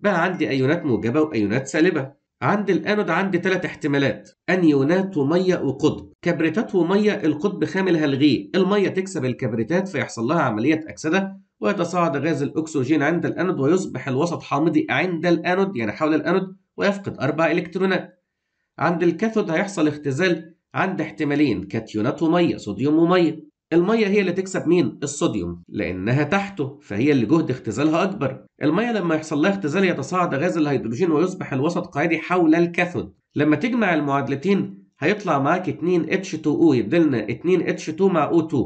بقى عندي أيونات موجبة وأيونات سالبة. عند الأنود عندي ثلاث احتمالات أنيونات ومية وقطب. كبريتات ومية القطب خامل هلغيه. المية تكسب الكبريتات فيحصل لها عملية أكسدة ويتصاعد غاز الأكسجين عند الأنود ويصبح الوسط حامضي عند الأنود يعني حول الأنود ويفقد أربع إلكترونات. عند الكاثود هيحصل اختزال عند احتمالين كاتيونات ومية صوديوم ومية. المية هي اللي تكسب مين؟ الصوديوم لأنها تحته فهي اللي جهد اختزالها أكبر. المية لما يحصل لها اختزال يتصاعد غاز الهيدروجين ويصبح الوسط قاعدي حول الكاثود لما تجمع المعادلتين هيطلع معاك 2 H2O يديلنا 2 H2 مع O2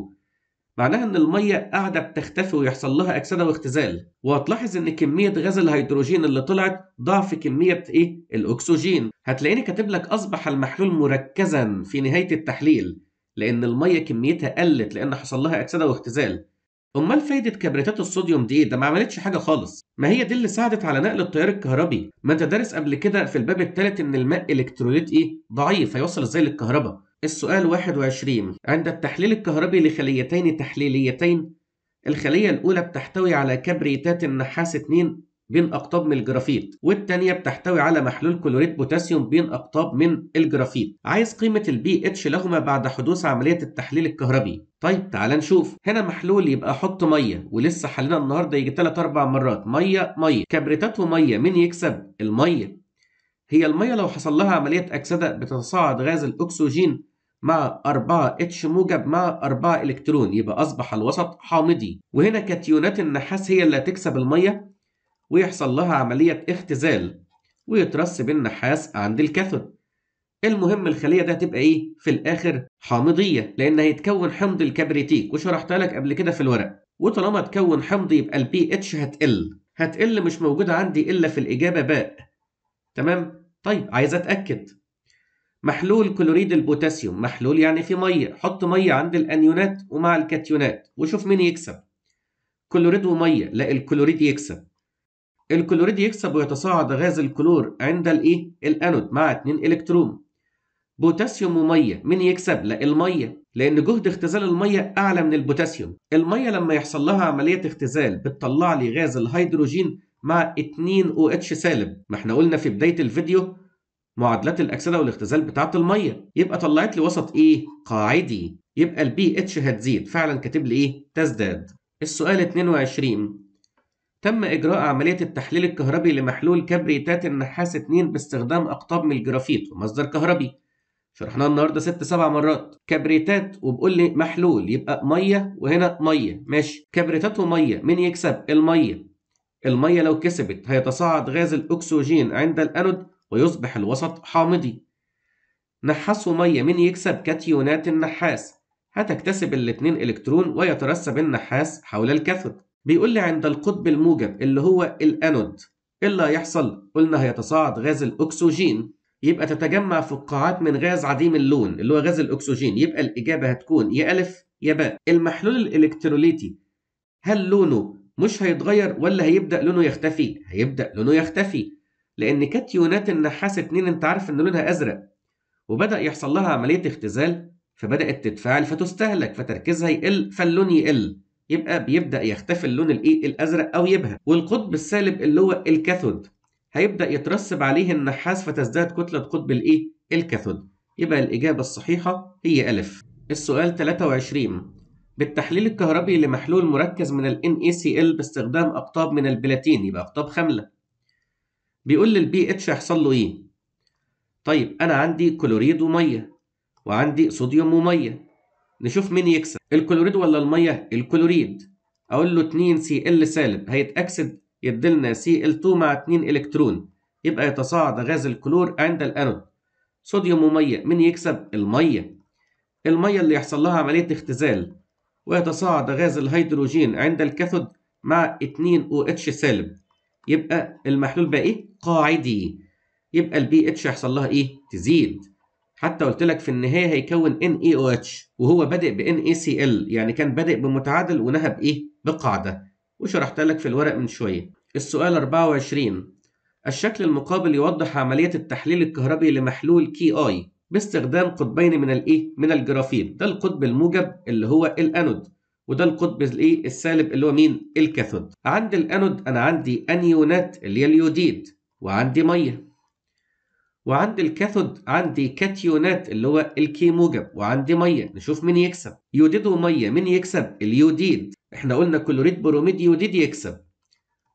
معناها إن المية قاعدة بتختفي ويحصل لها إكسدة واختزال. وهتلاحظ إن كمية غاز الهيدروجين اللي طلعت ضعف كمية إيه؟ الأكسجين. هتلاقيني كاتب لك أصبح المحلول مركزا في نهاية التحليل لأن المية كميتها قلت لأن حصل لها إكسدة واختزال. أمال فايدة كبريتات الصوديوم دي؟ ده ما عملتش حاجة خالص. ما هي دي اللي ساعدت على نقل التيار الكهربي. ما أنت دارس قبل كده في الباب الثالث إن الماء إلكتروليت إيه؟ ضعيف هيوصل إزاي للكهرباء؟ السؤال 21 عند التحليل الكهربي لخليتين تحليليتين الخلية الأولى بتحتوي على كبريتات النحاس 2 بين أقطاب من الجرافيت والتانية بتحتوي على محلول كلوريد بوتاسيوم بين أقطاب من الجرافيت. عايز قيمة البي اتش لهما بعد حدوث عملية التحليل الكهربي. طيب تعال نشوف. هنا محلول يبقى أحط مية ولسه حلنا النهاردة يجي 3 4 مرات. مية مية. كبريتات ومية مين يكسب؟ المية. هي المية لو حصل لها عملية أكسدة بتتصاعد غاز الأكسجين مع 4 H موجب مع 4 إلكترون يبقى أصبح الوسط حامضي. وهنا كاتيونات النحاس هي اللي هتكسب المية ويحصل لها عملية اختزال ويترسب النحاس عند الكاثود المهم الخلية ده هتبقى إيه؟ في الآخر حامضية لأن هيتكون حمض الكبريتيك وشرحتها لك قبل كده في الورق. وطالما تكون حمض يبقى البي اتش هتقل. هتقل مش موجودة عندي إلا في الإجابة باء. تمام؟ طيب عايز أتأكد. محلول كلوريد البوتاسيوم. محلول يعني في مية. حط مية عند الأنيونات ومع الكاتيونات وشوف مين يكسب. كلوريد ومية. لا الكلوريد يكسب. الكلوريد يكسب ويتصاعد غاز الكلور عند الإيه؟ الأنود مع 2 الكترون بوتاسيوم ومية. مين يكسب؟ لا المية. لأن جهد اختزال المية أعلى من البوتاسيوم. المية لما يحصل لها عملية اختزال بتطلع لي غاز الهيدروجين مع 2 OH سالب. ما إحنا قلنا في بداية الفيديو معادلات الاكسدة والاختزال بتاعة المية. يبقى طلعت لي وسط إيه قاعدي. يبقى البي اتش هتزيد فعلا كاتب لي إيه؟ تزداد. السؤال 22 تم إجراء عملية التحليل الكهربي لمحلول كبريتات النحاس 2 باستخدام أقطاب من الجرافيت ومصدر كهربي. شرحناه النهارده ست سبع مرات. كبريتات وبقول لي محلول. يبقى مية وهنا مية. ماشي. كبريتات ومية. مين يكسب؟ المية. المية لو كسبت هيتصاعد غاز الأكسجين عند الانود ويصبح الوسط حامضي. نحاس وميه مين يكسب كاتيونات النحاس. هتكتسب الاتنين إلكترون ويترسب النحاس حول الكاثود بيقول لي عند القطب الموجب اللي هو الأنود. إيه اللي هيحصل؟ قلنا هيتصاعد غاز الأكسجين. يبقى تتجمع فقاعات من غاز عديم اللون اللي هو غاز الأكسجين. يبقى الإجابة هتكون يا ألف يا باء. المحلول الإلكتروليتي. هل لونه مش هيتغير ولا هيبدأ لونه يختفي. هيبدأ لونه يختفي. لأن كاتيونات النحاس 2 انت عارف إن لونها أزرق. وبدأ يحصل لها عملية اختزال فبدأت تتفاعل فتستهلك فتركيزها يقل فاللون يقل. يبقى بيبدأ يختفي اللون الإيه؟ الأزرق أو يبهى والقطب السالب اللي هو الكاثود هيبدأ يترسب عليه النحاس فتزداد كتلة قطب الإيه؟ الكاثود. يبقى الإجابة الصحيحة هي ألف. السؤال 23 بالتحليل الكهربي لمحلول مركز من ال NaCl باستخدام أقطاب من البلاتين يبقى أقطاب خاملة. بيقول البي اتش هيحصل له إيه؟ طيب أنا عندي كلوريد ومية وعندي صوديوم ومية. نشوف مين يكسب. الكلوريد ولا المية؟ الكلوريد. أقول له 2 Cl سالب. هيتأكسد يدلنا Cl2 مع 2 إلكترون. يبقى يتصاعد غاز الكلور عند الأنود صوديوم ومية. مين يكسب؟ المية. المية اللي يحصل لها عملية اختزال. ويتصاعد غاز الهيدروجين عند الكاثود مع 2 OH سالب. يبقى المحلول بقى إيه؟ قاعدي. يبقى البي اتش هيحصل لها إيه؟ تزيد. حتى قلت لك في النهاية هيكون ان اي أو اتش وهو بادئ Cl يعني كان بادئ بمتعادل ونهى بايه بقاعدي. وشرحت لك في الورق من شوية. السؤال 24 الشكل المقابل يوضح عملية التحليل الكهربي لمحلول KI باستخدام قطبين من الايه؟ من الجرافيت ده القطب الموجب اللي هو الأنود وده القطب الايه؟ السالب اللي هو مين؟ الكاثود. عند الأنود أنا عندي أنيونات اللي هي اليوديد وعندي مية. وعند الكاثود عندي كاتيونات اللي هو ال K موجب وعندي مية. نشوف مين يكسب. يوديد ومية. مين يكسب؟ اليوديد. إحنا قلنا كلوريد بروميد يوديد يكسب.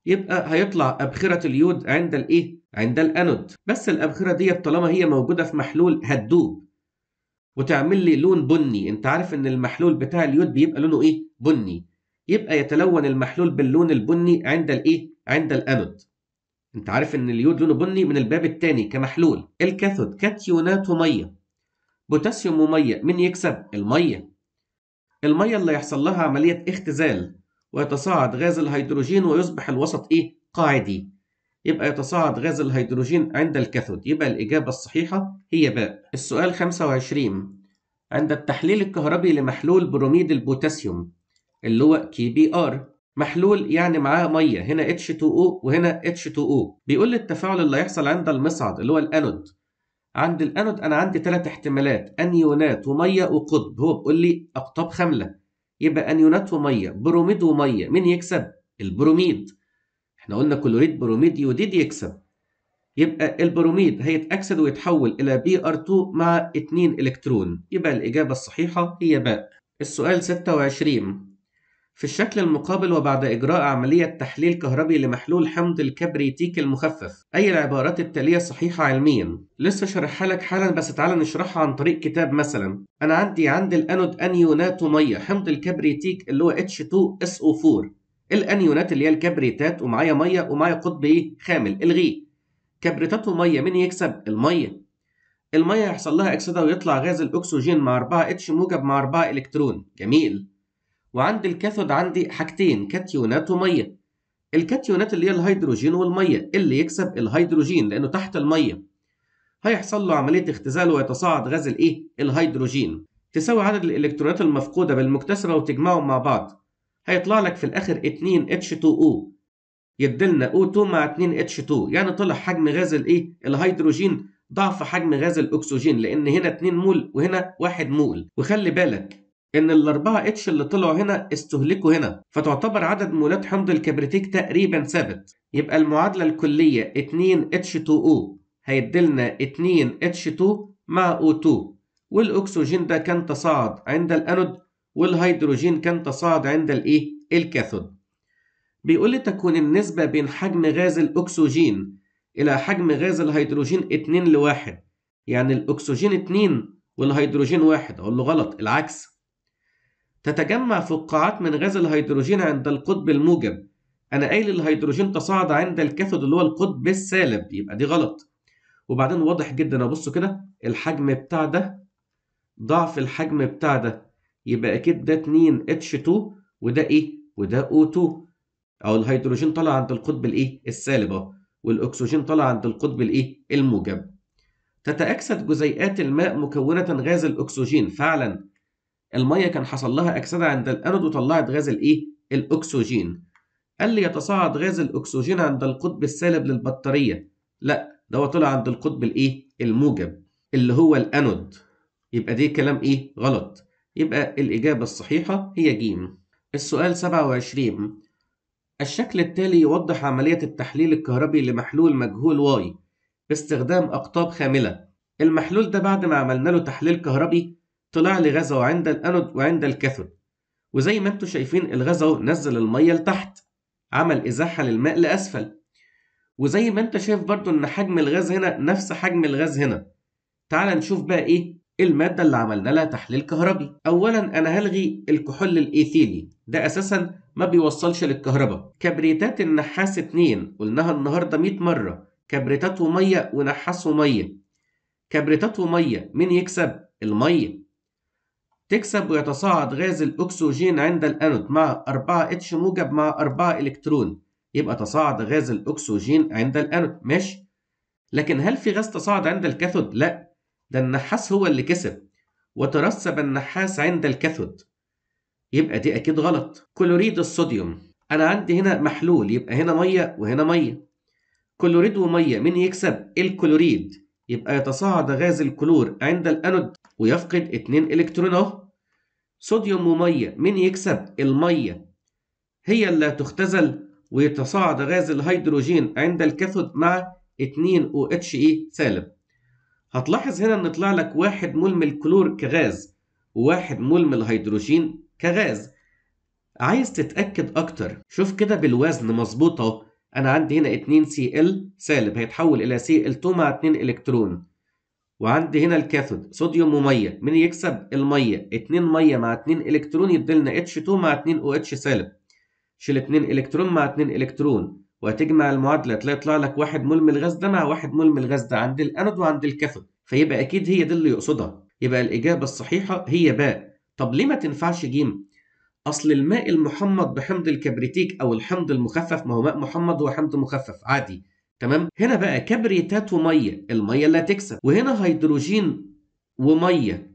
يبقى هيطلع أبخرة اليود عند الإيه؟ عند الأنود. بس الأبخرة دي طالما هي موجودة في محلول هتدوب وتعمل لي لون بني. أنت عارف إن المحلول بتاع اليود بيبقى لونه إيه؟ بني. يبقى يتلون المحلول باللون البني عند الإيه؟ عند الأنود. أنت عارف إن اليود لونه بني من الباب الثاني كمحلول. الكاثود كاتيونات ومية. بوتاسيوم ومية. مين يكسب؟ المية. المية اللي يحصل لها عملية اختزال. ويتصاعد غاز الهيدروجين ويصبح الوسط إيه؟ قاعدي. يبقى يتصاعد غاز الهيدروجين عند الكاثود يبقى الإجابة الصحيحة هي باء. السؤال 25 عند التحليل الكهربي لمحلول بروميد البوتاسيوم اللي هو KBr محلول يعني معاه مية هنا H2O وهنا H2O بيقول لي التفاعل اللي هيحصل عند المصعد اللي هو الأنود. عند الأنود أنا عندي ثلاث احتمالات أنيونات ومية وقطب. هو بيقول لي أقطاب خاملة. يبقى أنيونات ومية بروميد ومية. مين يكسب؟ البروميد. إحنا قلنا كلوريد بروميد يوديد يكسب. يبقى البروميد هيتأكسد ويتحول إلى Br 2 مع 2 إلكترون. يبقى الإجابة الصحيحة هي باء. السؤال 26 في الشكل المقابل وبعد إجراء عملية تحليل كهربي لمحلول حمض الكبريتيك المخفف أي العبارات التالية صحيحة علميا؟ لسه شرحها لك حالا بس تعالى نشرحها عن طريق كتاب مثلا. أنا عندي عند الأنود أنيونات ومية حمض الكبريتيك اللي هو H2SO4 الأنيونات اللي هي الكبريتات ومعايا مية ومعايا قطب إيه؟ خامل الغيه كبريتات ومية مين يكسب؟ المية. المية هيحصل لها أكسدة ويطلع غاز الأكسجين مع 4 H موجب مع 4 إلكترون. جميل. وعند الكاثود عندي حاجتين كاتيونات ومية. الكاتيونات اللي هي الهيدروجين والمية اللي يكسب الهيدروجين لأنه تحت المية. هيحصل له عملية اختزال ويتصاعد غاز الإيه؟ الهيدروجين. تساوي عدد الإلكترونات المفقودة بالمكتسبة وتجمعهم مع بعض. هيطلع لك في الآخر 2 H2O يدلنا O2 مع 2 H2 يعني طلع حجم غاز الإيه؟ الهيدروجين. ضعف حجم غاز الأكسجين لأن هنا 2 مول وهنا 1 مول. وخلي بالك إن الأربعة اتش اللي طلعوا هنا استهلكوا هنا. فتعتبر عدد مولات حمض الكبريتيك تقريبا ثابت. يبقى المعادلة الكلية 2 H2O هيدلنا 2 H2 مع O2 والأكسجين ده كان تصاعد عند الأنود والهيدروجين كان تصاعد عند الإيه؟ الكاثود. بيقول لي تكون النسبة بين حجم غاز الأكسجين إلى حجم غاز الهيدروجين 2 لواحد. يعني الأكسجين 2 والهيدروجين واحد. أقول له غلط العكس. تتجمع فقاعات من غاز الهيدروجين عند القطب الموجب. أنا قايل الهيدروجين تصاعد عند الكاثود اللي هو القطب السالب. يبقى دي غلط. وبعدين واضح جدا أبصوا كده الحجم بتاع ده ضعف الحجم بتاع ده. يبقى أكيد ده 2 H2 وده إيه؟ وده O2 أو الهيدروجين طلع عند القطب الإيه؟ السالب أهو والأكسجين طلع عند القطب الإيه؟ الموجب تتأكسد جزيئات الماء مكونة غاز الأكسجين فعلا المية كان حصل لها أكسدة عند الأنود وطلعت غاز الإيه؟ الأكسجين قال لي يتصاعد غاز الأكسجين عند القطب السالب للبطارية لا ده هو طلع عند القطب الإيه؟ الموجب اللي هو الأنود يبقى دي كلام إيه؟ غلط يبقى الإجابة الصحيحة هي ج السؤال 27 الشكل التالي يوضح عملية التحليل الكهربي لمحلول مجهول واي باستخدام أقطاب خاملة. المحلول ده بعد ما عملنا له تحليل كهربي طلع لي غازه عند الأنود وعند الكاثود. وزي ما أنتم شايفين الغاز نزل المية لتحت. عمل إزاحة للماء لأسفل. وزي ما انت شايف برضو إن حجم الغاز هنا نفس حجم الغاز هنا. تعال نشوف بقى إيه؟ المادة اللي عملنا لها تحليل كهربي. أولا أنا هلغي الكحول الإيثيلي. ده أساسا ما بيوصلش للكهرباء. كبريتات النحاس 2 قلناها النهاردة 100 مرة. كبريتات ومية ونحاس ومية كبريتات ومية مين يكسب؟ المية. تكسب ويتصاعد غاز الأكسجين عند الأنود مع 4 H موجب مع 4 إلكترون. يبقى تصاعد غاز الأكسجين عند الأنود. ماشي. لكن هل في غاز تصاعد عند الكاثود؟ لا. ده النحاس هو اللي كسب. وترسب النحاس عند الكاثود يبقى دي أكيد غلط. كلوريد الصوديوم. أنا عندي هنا محلول. يبقى هنا مية وهنا مية. كلوريد ومية. مين يكسب؟ الكلوريد. يبقى يتصاعد غاز الكلور عند الأنود ويفقد 2 إلكترون أهو. صوديوم ومية. مين يكسب؟ المية. هي اللي هتختزل ويتصاعد غاز الهيدروجين عند الكاثود مع 2 OH إيه سالب. هتلاحظ هنا إن طلع لك واحد مول من الكلور كغاز وواحد مول من الهيدروجين كغاز. عايز تتأكد أكتر. شوف كده بالوزن مظبوط أهو. أنا عندي هنا 2 Cl سالب هيتحول إلى Cl2 مع 2 إلكترون. وعندي هنا الكاثود صوديوم ومية. مين يكسب المية؟ 2 مية مع 2 إلكترون يديلنا H2 مع 2 OH سالب. شيل 2 إلكترون مع 2 إلكترون. وهتجمع المعادلة تلاقي يطلع لك واحد مول من الغاز ده مع واحد مول من الغاز ده عند الأنود وعند الكاثود فيبقى أكيد هي دي اللي يقصدها. يبقى الإجابة الصحيحة هي باء. طب ليه ما تنفعش جيم؟ أصل الماء المحمض بحمض الكبريتيك أو الحمض المخفف ما هو ماء محمض هو حمض مخفف. عادي. تمام؟ هنا بقى كبريتات ومية. المية اللي هتكسب وهنا هيدروجين ومية.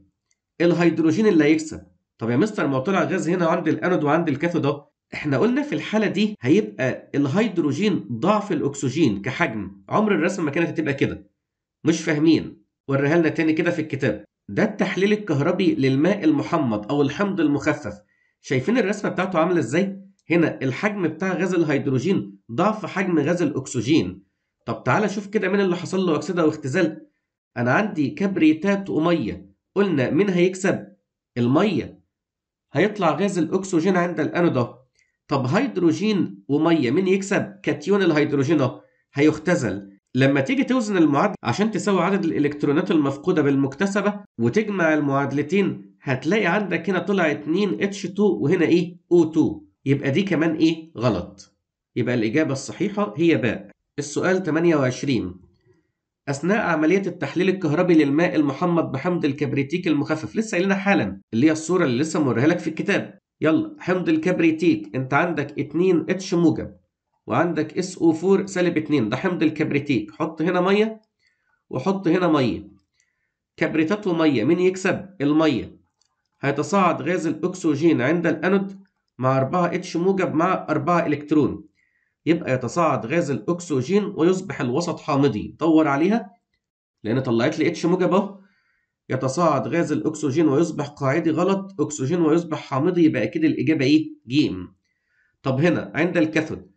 الهيدروجين اللي هيكسب. طب يا مستر ما طلع غاز هنا عند الأنود وعند الكاثود أهو إحنا قلنا في الحالة دي هيبقى الهيدروجين ضعف الأكسجين كحجم. عمر الرسم ما كانت هتبقى كده. مش فاهمين. وريها لنا تاني كده في الكتاب. ده التحليل الكهربي للماء المحمض أو الحمض المخفف. شايفين الرسمة بتاعته عاملة إزاي؟ هنا الحجم بتاع غاز الهيدروجين ضعف حجم غاز الأكسجين. طب تعالى شوف كده مين اللي حصل له أكسدة واختزال. أنا عندي كبريتات ومية. قلنا مين هيكسب؟ المية. هيطلع غاز الأكسجين عند الأنود أهو طب هيدروجين ومية مين يكسب؟ كاتيون الهيدروجين اهو هيختزل. لما تيجي توزن المعادلة عشان تساوي عدد الإلكترونات المفقودة بالمكتسبة وتجمع المعادلتين هتلاقي عندك هنا طلع 2 H2 وهنا إيه؟ O2 يبقى دي كمان إيه؟ غلط. يبقى الإجابة الصحيحة هي باء. السؤال 28 أثناء عملية التحليل الكهربي للماء المحمض بحمض الكبريتيك المخفف لسه قايلينها حالا اللي هي الصورة اللي لسه موريها لك في الكتاب. يلا حمض الكبريتيك انت عندك 2 H موجب وعندك SO4 سالب 2 ده حمض الكبريتيك حط هنا مية وحط هنا مية. كبريتات ومية مين يكسب؟ المية. هيتصاعد غاز الأكسجين عند الأنود مع 4 H موجب مع 4 إلكترون. يبقى يتصاعد غاز الأكسجين ويصبح الوسط حامضي. دور عليها لأن طلعت لي H موجب أهو. يتصاعد غاز الأكسجين ويصبح قاعدي غلط أكسجين ويصبح حامضي يبقى أكيد الإجابة إيه؟ جيم. طب هنا عند الكاثود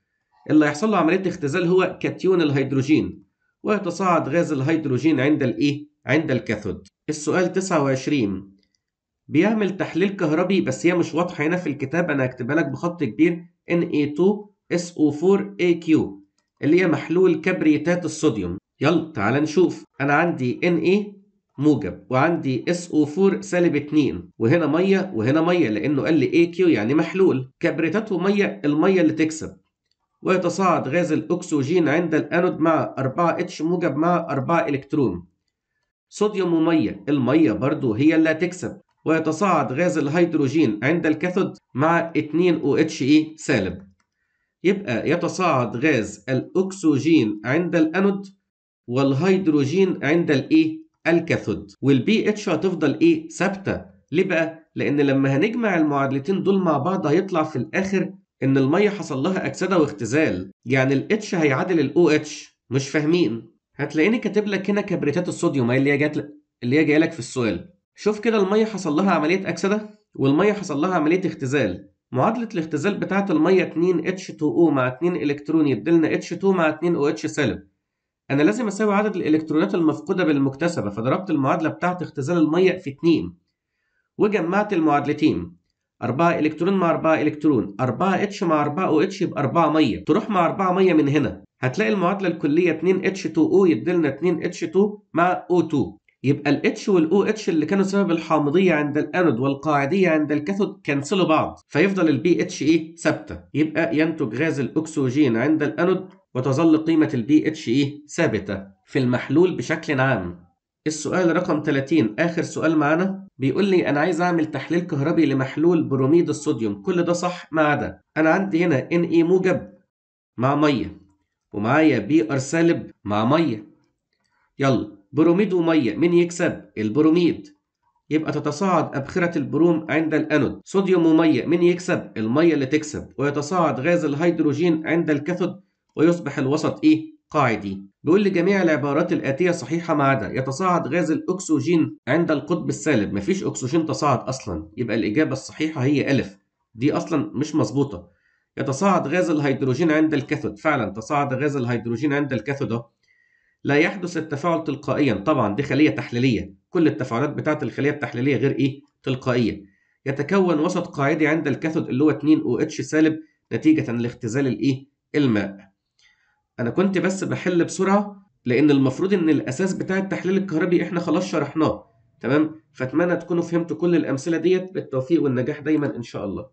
اللي هيحصل له عملية اختزال هو كاتيون الهيدروجين ويتصاعد غاز الهيدروجين عند الإيه؟ عند الكاثود. السؤال 29 بيعمل تحليل كهربي بس هي مش واضحة هنا في الكتاب أنا هكتبها لك بخط كبير Na2SO4AQ اللي هي محلول كبريتات الصوديوم. يلا تعال نشوف. أنا عندي Na موجب. وعندي SO4 سالب 2 وهنا مية وهنا مية لأنه قال لي AQ يعني محلول. كبريتات وميه المية اللي تكسب. ويتصاعد غاز الأكسجين عند الأنود مع 4 H موجب مع 4 إلكترون. صوديوم ومية. المية برضو هي اللي هتكسب ويتصاعد غاز الهيدروجين عند الكاثود مع 2 OH سالب. يبقى يتصاعد غاز الأكسجين عند الأنود والهيدروجين عند الإيه؟ الكاثود والبي اتش هتفضل إيه؟ ثابتة. ليه بقى؟ لأن لما هنجمع المعادلتين دول مع بعض هيطلع في الآخر إن المية حصل لها أكسدة واختزال. يعني الاتش هيعادل الأو اتش مش فاهمين. هتلاقيني كاتب لك هنا كبريتات الصوديوم. اللي هي جات اللي هي جاية لك في السؤال. شوف كده المية حصل لها عملية أكسدة والمية حصل لها عملية اختزال. معادلة الاختزال بتاعة المية 2 H2O مع 2 إلكترون يديلنا H2 مع 2 OH سالب. أنا لازم أساوي عدد الإلكترونات المفقودة بالمكتسبة فضربت المعادلة بتاعة اختزال المية في 2 وجمعت المعادلتين. 4 إلكترون مع 4 إلكترون. 4 H مع 4 OH يبقى 4 مية. تروح مع 4 مية من هنا. هتلاقي المعادلة الكلية 2 H2O يديلنا 2 H2 مع O2 يبقى ال H وال OH اللي كانوا سبب الحامضية عند الأنود والقاعدية عند الكاثود كنسلوا بعض. فيفضل ال BH إيه ثابتة. يبقى ينتج غاز الأكسجين عند الأنود وتظل قيمة ال BH إيه ثابتة في المحلول بشكل عام. السؤال رقم 30 آخر سؤال معانا بيقول لي أنا عايز أعمل تحليل كهربي لمحلول بروميد الصوديوم. كل ده صح؟ ما عدا. أنا عندي هنا Na موجب مع مية. ومعايا Br سالب مع مية. يلا بروميد ومية. مين يكسب؟ البروميد. يبقى تتصاعد أبخرة البروم عند الأنود. صوديوم ومية. مين يكسب؟ المية اللي تكسب. ويتصاعد غاز الهيدروجين عند الكاثود. ويصبح الوسط إيه؟ قاعدي. بيقول لي جميع العبارات الآتية صحيحة ما عدا يتصاعد غاز الأكسجين عند القطب السالب. مفيش أكسجين تصاعد أصلا. يبقى الإجابة الصحيحة هي ألف. دي أصلا مش مظبوطة. يتصاعد غاز الهيدروجين عند الكاثود. فعلا تصاعد غاز الهيدروجين عند الكاثود. لا يحدث التفاعل تلقائيا. طبعا دي خلية تحليلية. كل التفاعلات بتاعت الخلية التحليلية غير إيه؟ تلقائية. يتكون وسط قاعدي عند الكاثود اللي هو 2 OH سالب نتيجة لاختزال الإيه؟ الماء. أنا كنت بس بحل بسرعة لأن المفروض إن الأساس بتاع التحليل الكهربي إحنا خلاص شرحناه تمام؟ فأتمنى تكونوا فهمتوا كل الأمثلة ديت بالتوفيق والنجاح دايما إن شاء الله.